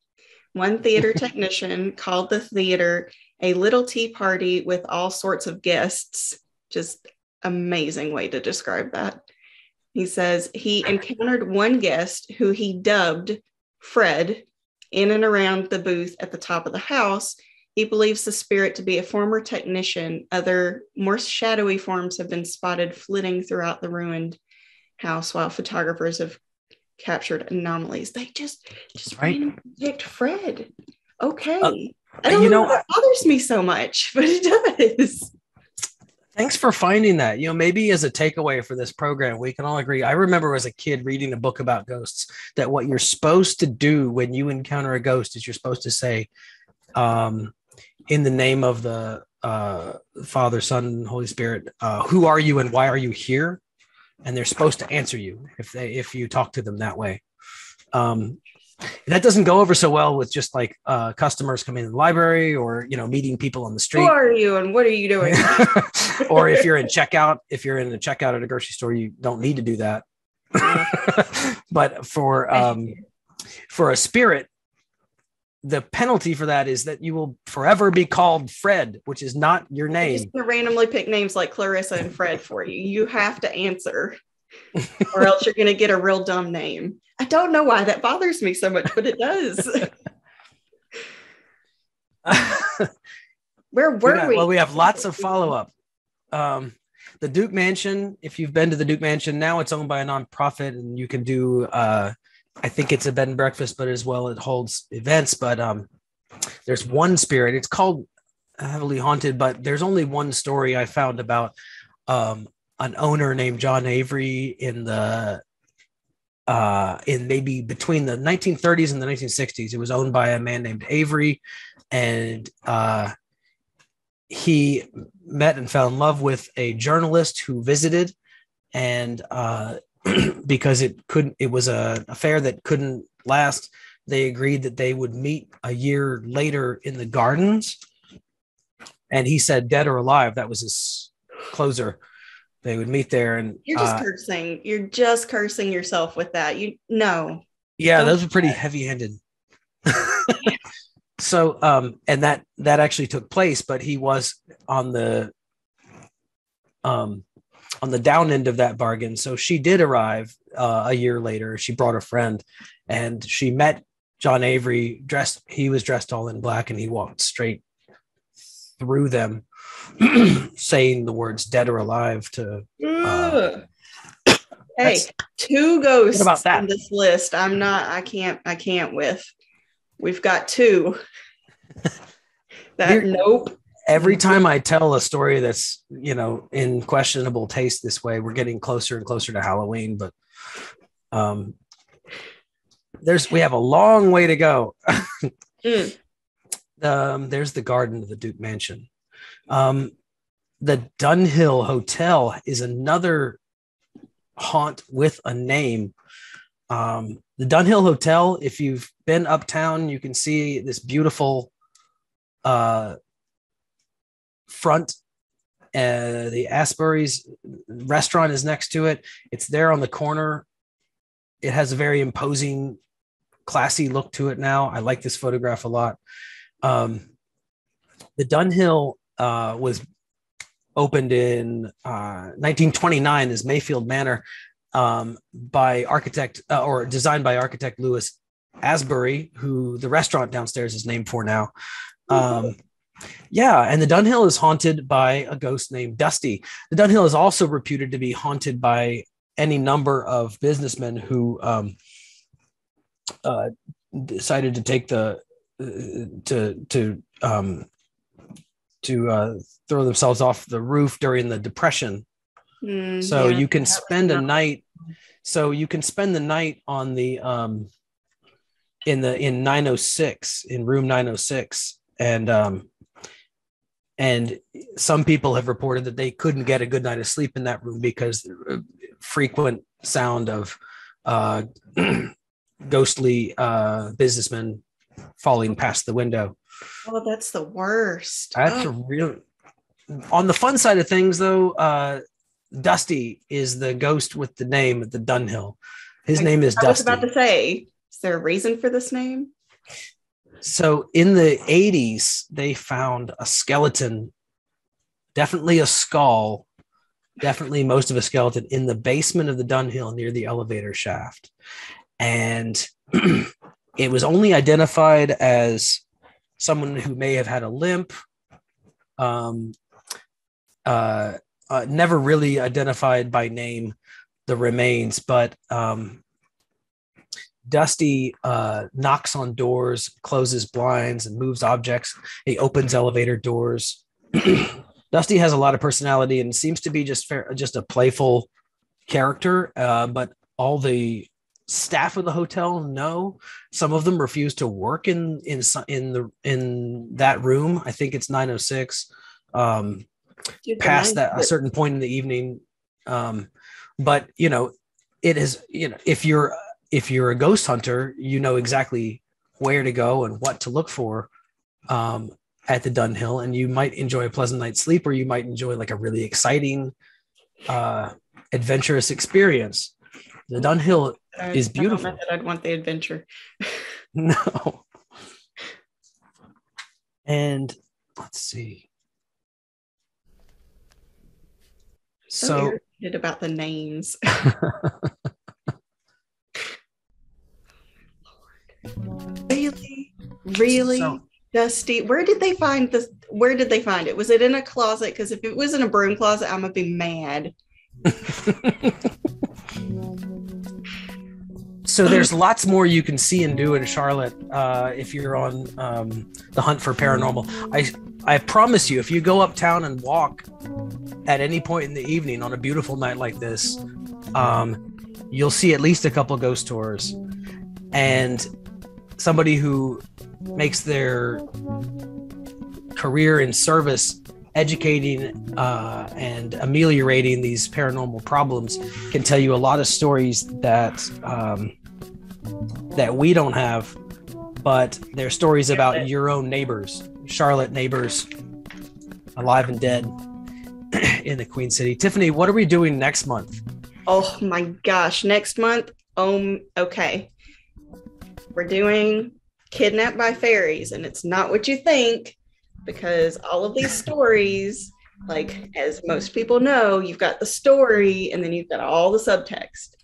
One theater (laughs) technician called the theater a little tea party with all sorts of guests. Just amazing way to describe that. He says he encountered one guest who he dubbed Fred in and around the booth at the top of the house. He believes the spirit to be a former technician. Other more shadowy forms have been spotted flitting throughout the ruined house while photographers have captured anomalies. They just just right. picked Fred. Okay. Uh, I don't you know, know that bothers me so much, (laughs) but it does. Thanks for finding that. You know, maybe as a takeaway for this program, we can all agree. I remember as a kid reading a book about ghosts that what you're supposed to do when you encounter a ghost is you're supposed to say, um, in the name of the uh, Father, Son, Holy Spirit, uh, who are you and why are you here? and they're supposed to answer you if they if you talk to them that way. Um, that doesn't go over so well with just like uh, customers coming in the library or you know meeting people on the street. Who are you and what are you doing? (laughs) or if you're in checkout, if you're in a checkout at a grocery store, you don't need to do that. (laughs) but for um, for a spirit, the penalty for that is that you will forever be called Fred, which is not your name. Just randomly pick names like Clarissa and Fred for you. You have to answer, or else you're going to get a real dumb name. I don't know why that bothers me so much, but it does. (laughs) Where were we, we? Well, we have lots of follow up. Um, the Duke Mansion, if you've been to the Duke Mansion, now it's owned by a nonprofit and you can do, uh, I think it's a bed and breakfast, but as well it holds events. But um, there's one spirit, it's called Heavily Haunted, but there's only one story I found about um, an owner named John Avery in the uh, in maybe between the 1930s and the 1960s. It was owned by a man named Avery, and uh, he met and fell in love with a journalist who visited, and uh, (clears throat) because it couldn't, it was a affair that couldn't last. They agreed that they would meet a year later in the gardens, and he said, "Dead or alive." That was his closer they would meet there and you're just uh, cursing. You're just cursing yourself with that. You no. Yeah those were pretty heavy handed (laughs) so um and that that actually took place but he was on the um on the down end of that bargain. So she did arrive uh, a year later. She brought a friend and she met john avery dressed he was dressed all in black and he walked straight through them (clears throat) saying the words dead or alive to uh, hey two ghosts about that? on this list i'm not i can't i can't with. We've got two. That Here, nope. Every time i tell a story that's you know in questionable taste this way we're getting closer and closer to halloween but um there's we have a long way to go. (laughs) Mm. um there's the garden of the duke mansion um, the Dunhill Hotel is another haunt with a name. Um, the Dunhill Hotel, if you've been uptown, you can see this beautiful uh, front. Uh, the Asbury's restaurant is next to it. It's there on the corner. It has a very imposing, classy look to it now. I like this photograph a lot. Um, the Dunhill uh, was opened in uh, 1929 as Mayfield Manor um, by architect uh, or designed by architect Louis Asbury, who the restaurant downstairs is named for now. Um, yeah, and the Dunhill is haunted by a ghost named Dusty. The Dunhill is also reputed to be haunted by any number of businessmen who um, uh, decided to take the uh, to to um, to uh, throw themselves off the roof during the depression. Mm, so yeah. you can spend a night. So you can spend the night on the um, in the in 906 in room 906 and um, and some people have reported that they couldn't get a good night of sleep in that room because frequent sound of uh, (clears throat) ghostly uh, businessmen falling past the window Oh, that's the worst. That's oh. a real. On the fun side of things, though, uh, Dusty is the ghost with the name at the Dunhill. His I, name is I Dusty. I was about to say, is there a reason for this name? So in the 80s, they found a skeleton, definitely a skull, definitely most of a skeleton in the basement of the Dunhill near the elevator shaft. And (clears throat) it was only identified as someone who may have had a limp, um, uh, uh, never really identified by name the remains, but um, Dusty uh, knocks on doors, closes blinds, and moves objects. He opens elevator doors. (clears throat) Dusty has a lot of personality and seems to be just fair, just a playful character. Uh, but all the staff of the hotel no some of them refuse to work in in in the in that room. I think it's 906 um past that a certain point in the evening. Um but you know, it is you know if you're if you're a ghost hunter, you know exactly where to go and what to look for um, at the Dunhill, and you might enjoy a pleasant night's sleep, or you might enjoy like a really exciting, uh, adventurous experience. The Dunhill I- is I don't know beautiful. I'd want the adventure. (laughs) (laughs) No. And let's see. So, So, about the names. (laughs) really, really, So- Dusty. Where did they find this? Where did they find it? Was it in a closet? Because if it was in a broom closet, I'm gonna be mad. So there's lots more you can see and do in Charlotte uh, if you're on um, the hunt for paranormal. I I promise you, if you go uptown and walk at any point in the evening on a beautiful night like this, um, you'll see at least a couple ghost tours, and somebody who makes their career in service educating uh, and ameliorating these paranormal problems can tell you a lot of stories that um, that we don't have, but they're stories about your own neighbors, Charlotte neighbors, alive and dead (clears throat) in the Queen City. Tiffany, what are we doing next month? Oh my gosh! Next month, um, okay, we're doing kidnapped by fairies, and it's not what you think because all of these stories, like as most people know, you've got the story, and then you've got all the subtext.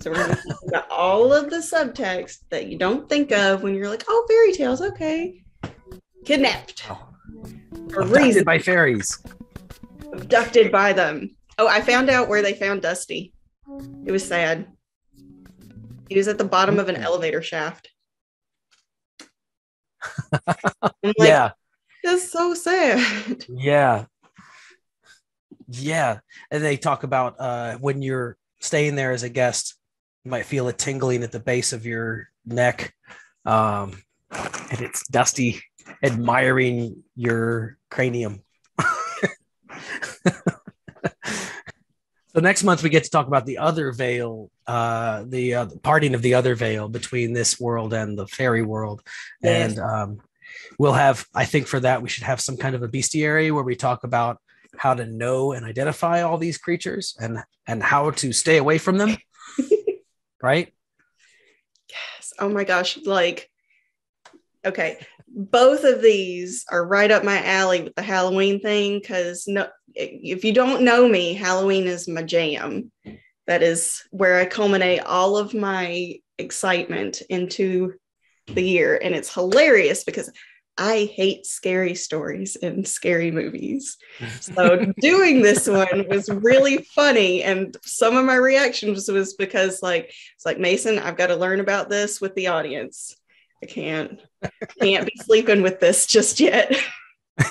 So we're talk about all of the subtext that you don't think of when you're like, oh, fairy tales, okay. Kidnapped oh. for Abducted reason, by fairies. abducted by them. Oh, I found out where they found Dusty. It was sad. He was at the bottom of an hmm. elevator shaft. (laughs) Like, yeah, that's so sad. yeah, yeah. And they talk about uh, when you're staying there as a guest, you might feel a tingling at the base of your neck, um, and it's Dusty admiring your cranium. (laughs) so next month we get to talk about the other veil, uh, the uh, parting of the other veil between this world and the fairy world, Yes. and um, we'll have. I think for that we should have some kind of a bestiary where we talk about how to know and identify all these creatures and and how to stay away from them. (laughs) right? Yes. Oh my gosh. Like, okay. Both of these are right up my alley with the Halloween thing because no, if you don't know me, Halloween is my jam. That is where I culminate all of my excitement into the year. And it's hilarious because I hate scary stories and scary movies. So doing this one was really funny. And some of my reactions was because like it's like Mason, I've got to learn about this with the audience. I can't can't be sleeping with this just yet. (laughs)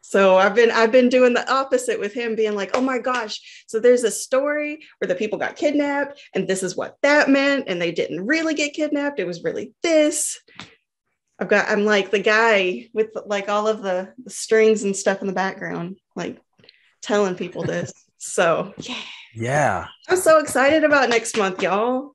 so I've been I've been doing the opposite with him being like, "Oh my gosh, so there's a story where the people got kidnapped and this is what that meant and they didn't really get kidnapped. It was really this." I've got I'm like the guy with like all of the, the strings and stuff in the background, like telling people this. (laughs) So yeah, Yeah. I'm so excited about next month, y'all.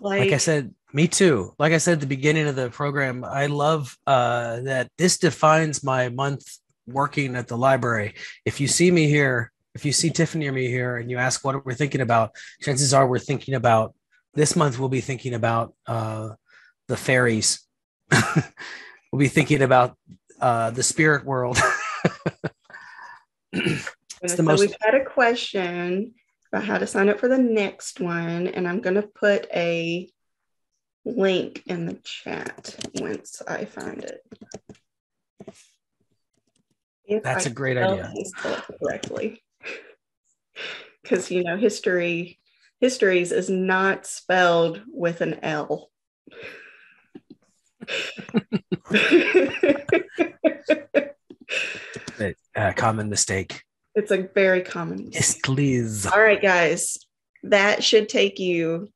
Like, like I said, me too. Like I said at the beginning of the program, I love uh, that this defines my month working at the library. If you see me here, if you see Tiffany or me here, and you ask what we're thinking about, chances are we're thinking about this month. We'll be thinking about uh, the fairies. (laughs) we'll be thinking about uh, the spirit world. (laughs) so the most- we've had a question about how to sign up for the next one, and I'm gonna put a link in the chat once I find it. If That's I a great idea. and spell it correctly, (laughs) because you know history histories is not spelled with an L. (laughs) uh, common mistake. it's a very common Yes, please. All right, guys, that should take you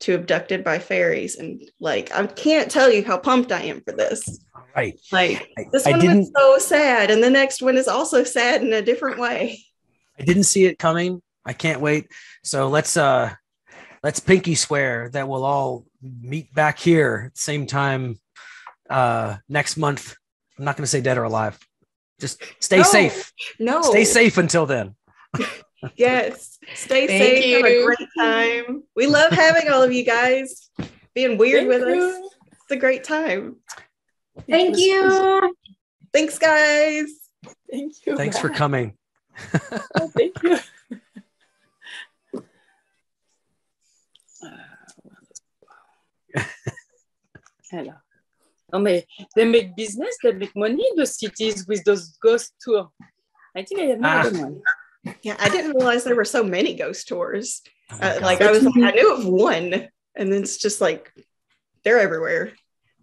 to Abducted by Fairies. And like, I can't tell you how pumped I am for this. All right. Like, I, this one was so sad, and the next one is also sad in a different way. I didn't see it coming. I can't wait. So let's uh let's pinky swear that we'll all meet back here at the same time uh next month. I'm not gonna say dead or alive. Just stay No. safe. No. Stay safe until then. (laughs) Yes. Stay Thank safe. Have a great time. We love having all of you guys being weird Thank with us. It's a great time. Thank you. Thanks, guys. Thank you. Thanks for (laughs) coming. Thank you. (laughs) (laughs) Alors. Non, mais they make business, they make money in the cities with those ghost tours. I think I have Ah. never one. Yeah, I didn't realize there were so many ghost tours. Oh Uh, like I was, I knew of one, and then it's just like they're everywhere.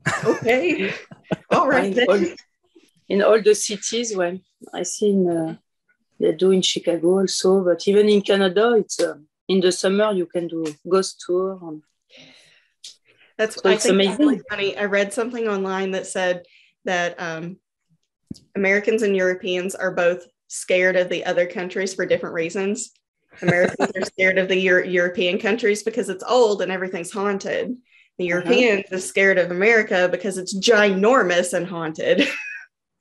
(laughs) Okay, all right. in, all, in all the cities, well, I see in, uh, they do in Chicago also, but even in Canada, it's uh, in the summer you can do ghost tour. And, That's So I it's think that's really funny. I read something online that said that um, Americans and Europeans are both scared of the other countries for different reasons. Americans are scared of the Euro- European countries because it's old and everything's haunted. The Europeans are scared of America because it's ginormous and haunted.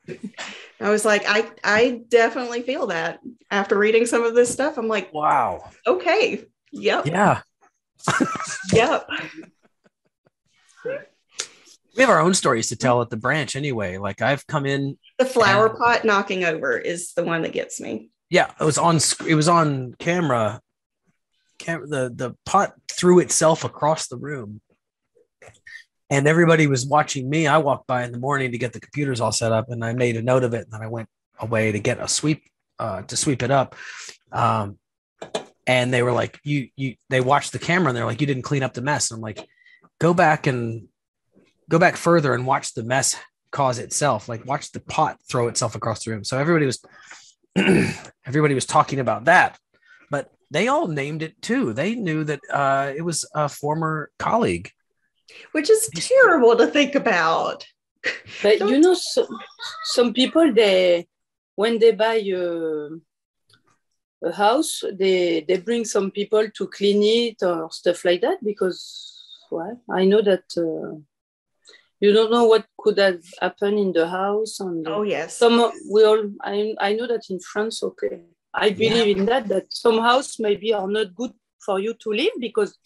(laughs) I was like, I I definitely feel that after reading some of this stuff. I'm like, Wow. okay, yep, Yeah. (laughs) yep. We have our own stories to tell at the branch anyway. Like I've come in The flower Yeah. pot knocking over is the one that gets me. yeah it was on it was on camera Cam- the the pot threw itself across the room and everybody was watching me i walked by in the morning to get the computers all set up and i made a note of it and then i went away to get a sweep uh, to sweep it up um, and they were like you you they watched the camera and they're like you didn't clean up the mess and i'm like go back and go back further and watch the mess cause itself like watch the pot throw itself across the room. So everybody was (clears throat) everybody was talking about that but they all named it too. They knew that uh, it was a former colleague. Which is terrible to think about. But you know, so, some people they when they buy a, a house, they they bring some people to clean it or stuff like that because well, I know that uh, you don't know what could have happened in the house and Oh yes. some we all I, I know that in France, okay. I believe in that that some house maybe are not good for you to live because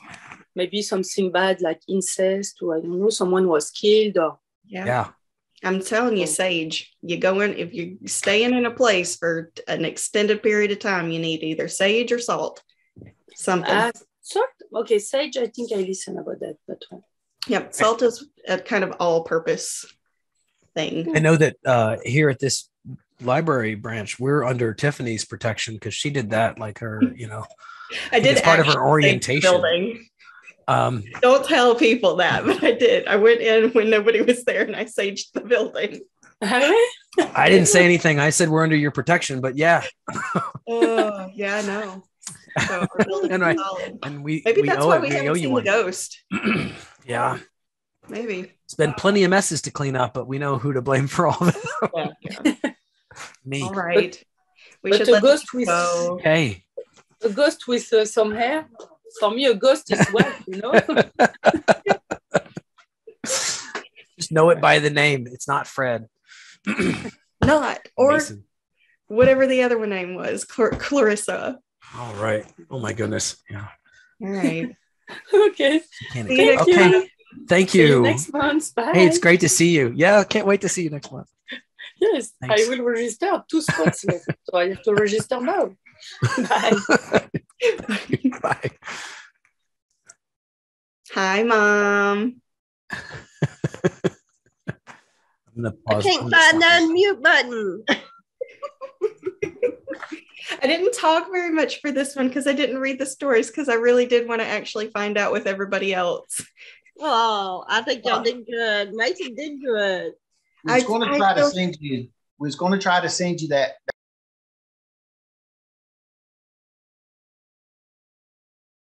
maybe something bad like incest or I don't know, someone was killed or yeah. yeah I'm telling you, Sage, you go in if you're staying in a place for an extended period of time, you need either sage or salt. Something. Uh, salt. Okay, sage. I think I listen about that, but uh, yep. Salt is a kind of all-purpose thing. i know that uh, here at this library branch we're under tiffany's protection because she did that like her you know (laughs) I did part of her actually sage the orientation. Building. um Don't tell people that, (laughs) but I did. I went in when nobody was there and I saged the building. i didn't say anything i said we're under your protection but yeah (laughs) Oh, yeah, I know. So our building And is I- and we Maybe we that's owe why it we we haven't you seen the ghost. (clears throat) yeah Maybe. it's been plenty of messes to clean up but we know who to blame for all of it (laughs) Yeah, yeah. (laughs) me All right. We but should a let ghost with go. hey a ghost with uh, some hair. For me, a ghost is (laughs) well, you know. just know it by the name it's not fred Not or Mason. whatever the other one name was, Clar- Clarissa. All right oh my goodness yeah All right. (laughs) okay. Can't- See you next okay month. thank See you you next month. Bye. hey it's great to see you yeah I can't wait to see you next month (laughs) Yes, Thanks. I will register two spots left, so I have to register now. Bye. (laughs) bye Hi, mom. I'm gonna I pause. can't find the sorry. unmute button. I didn't talk very much for this one because I didn't read the stories because I really did want to actually find out with everybody else. Oh, I think y'all did good. Mason did good. We was going to try to send you. We was going to try to send you that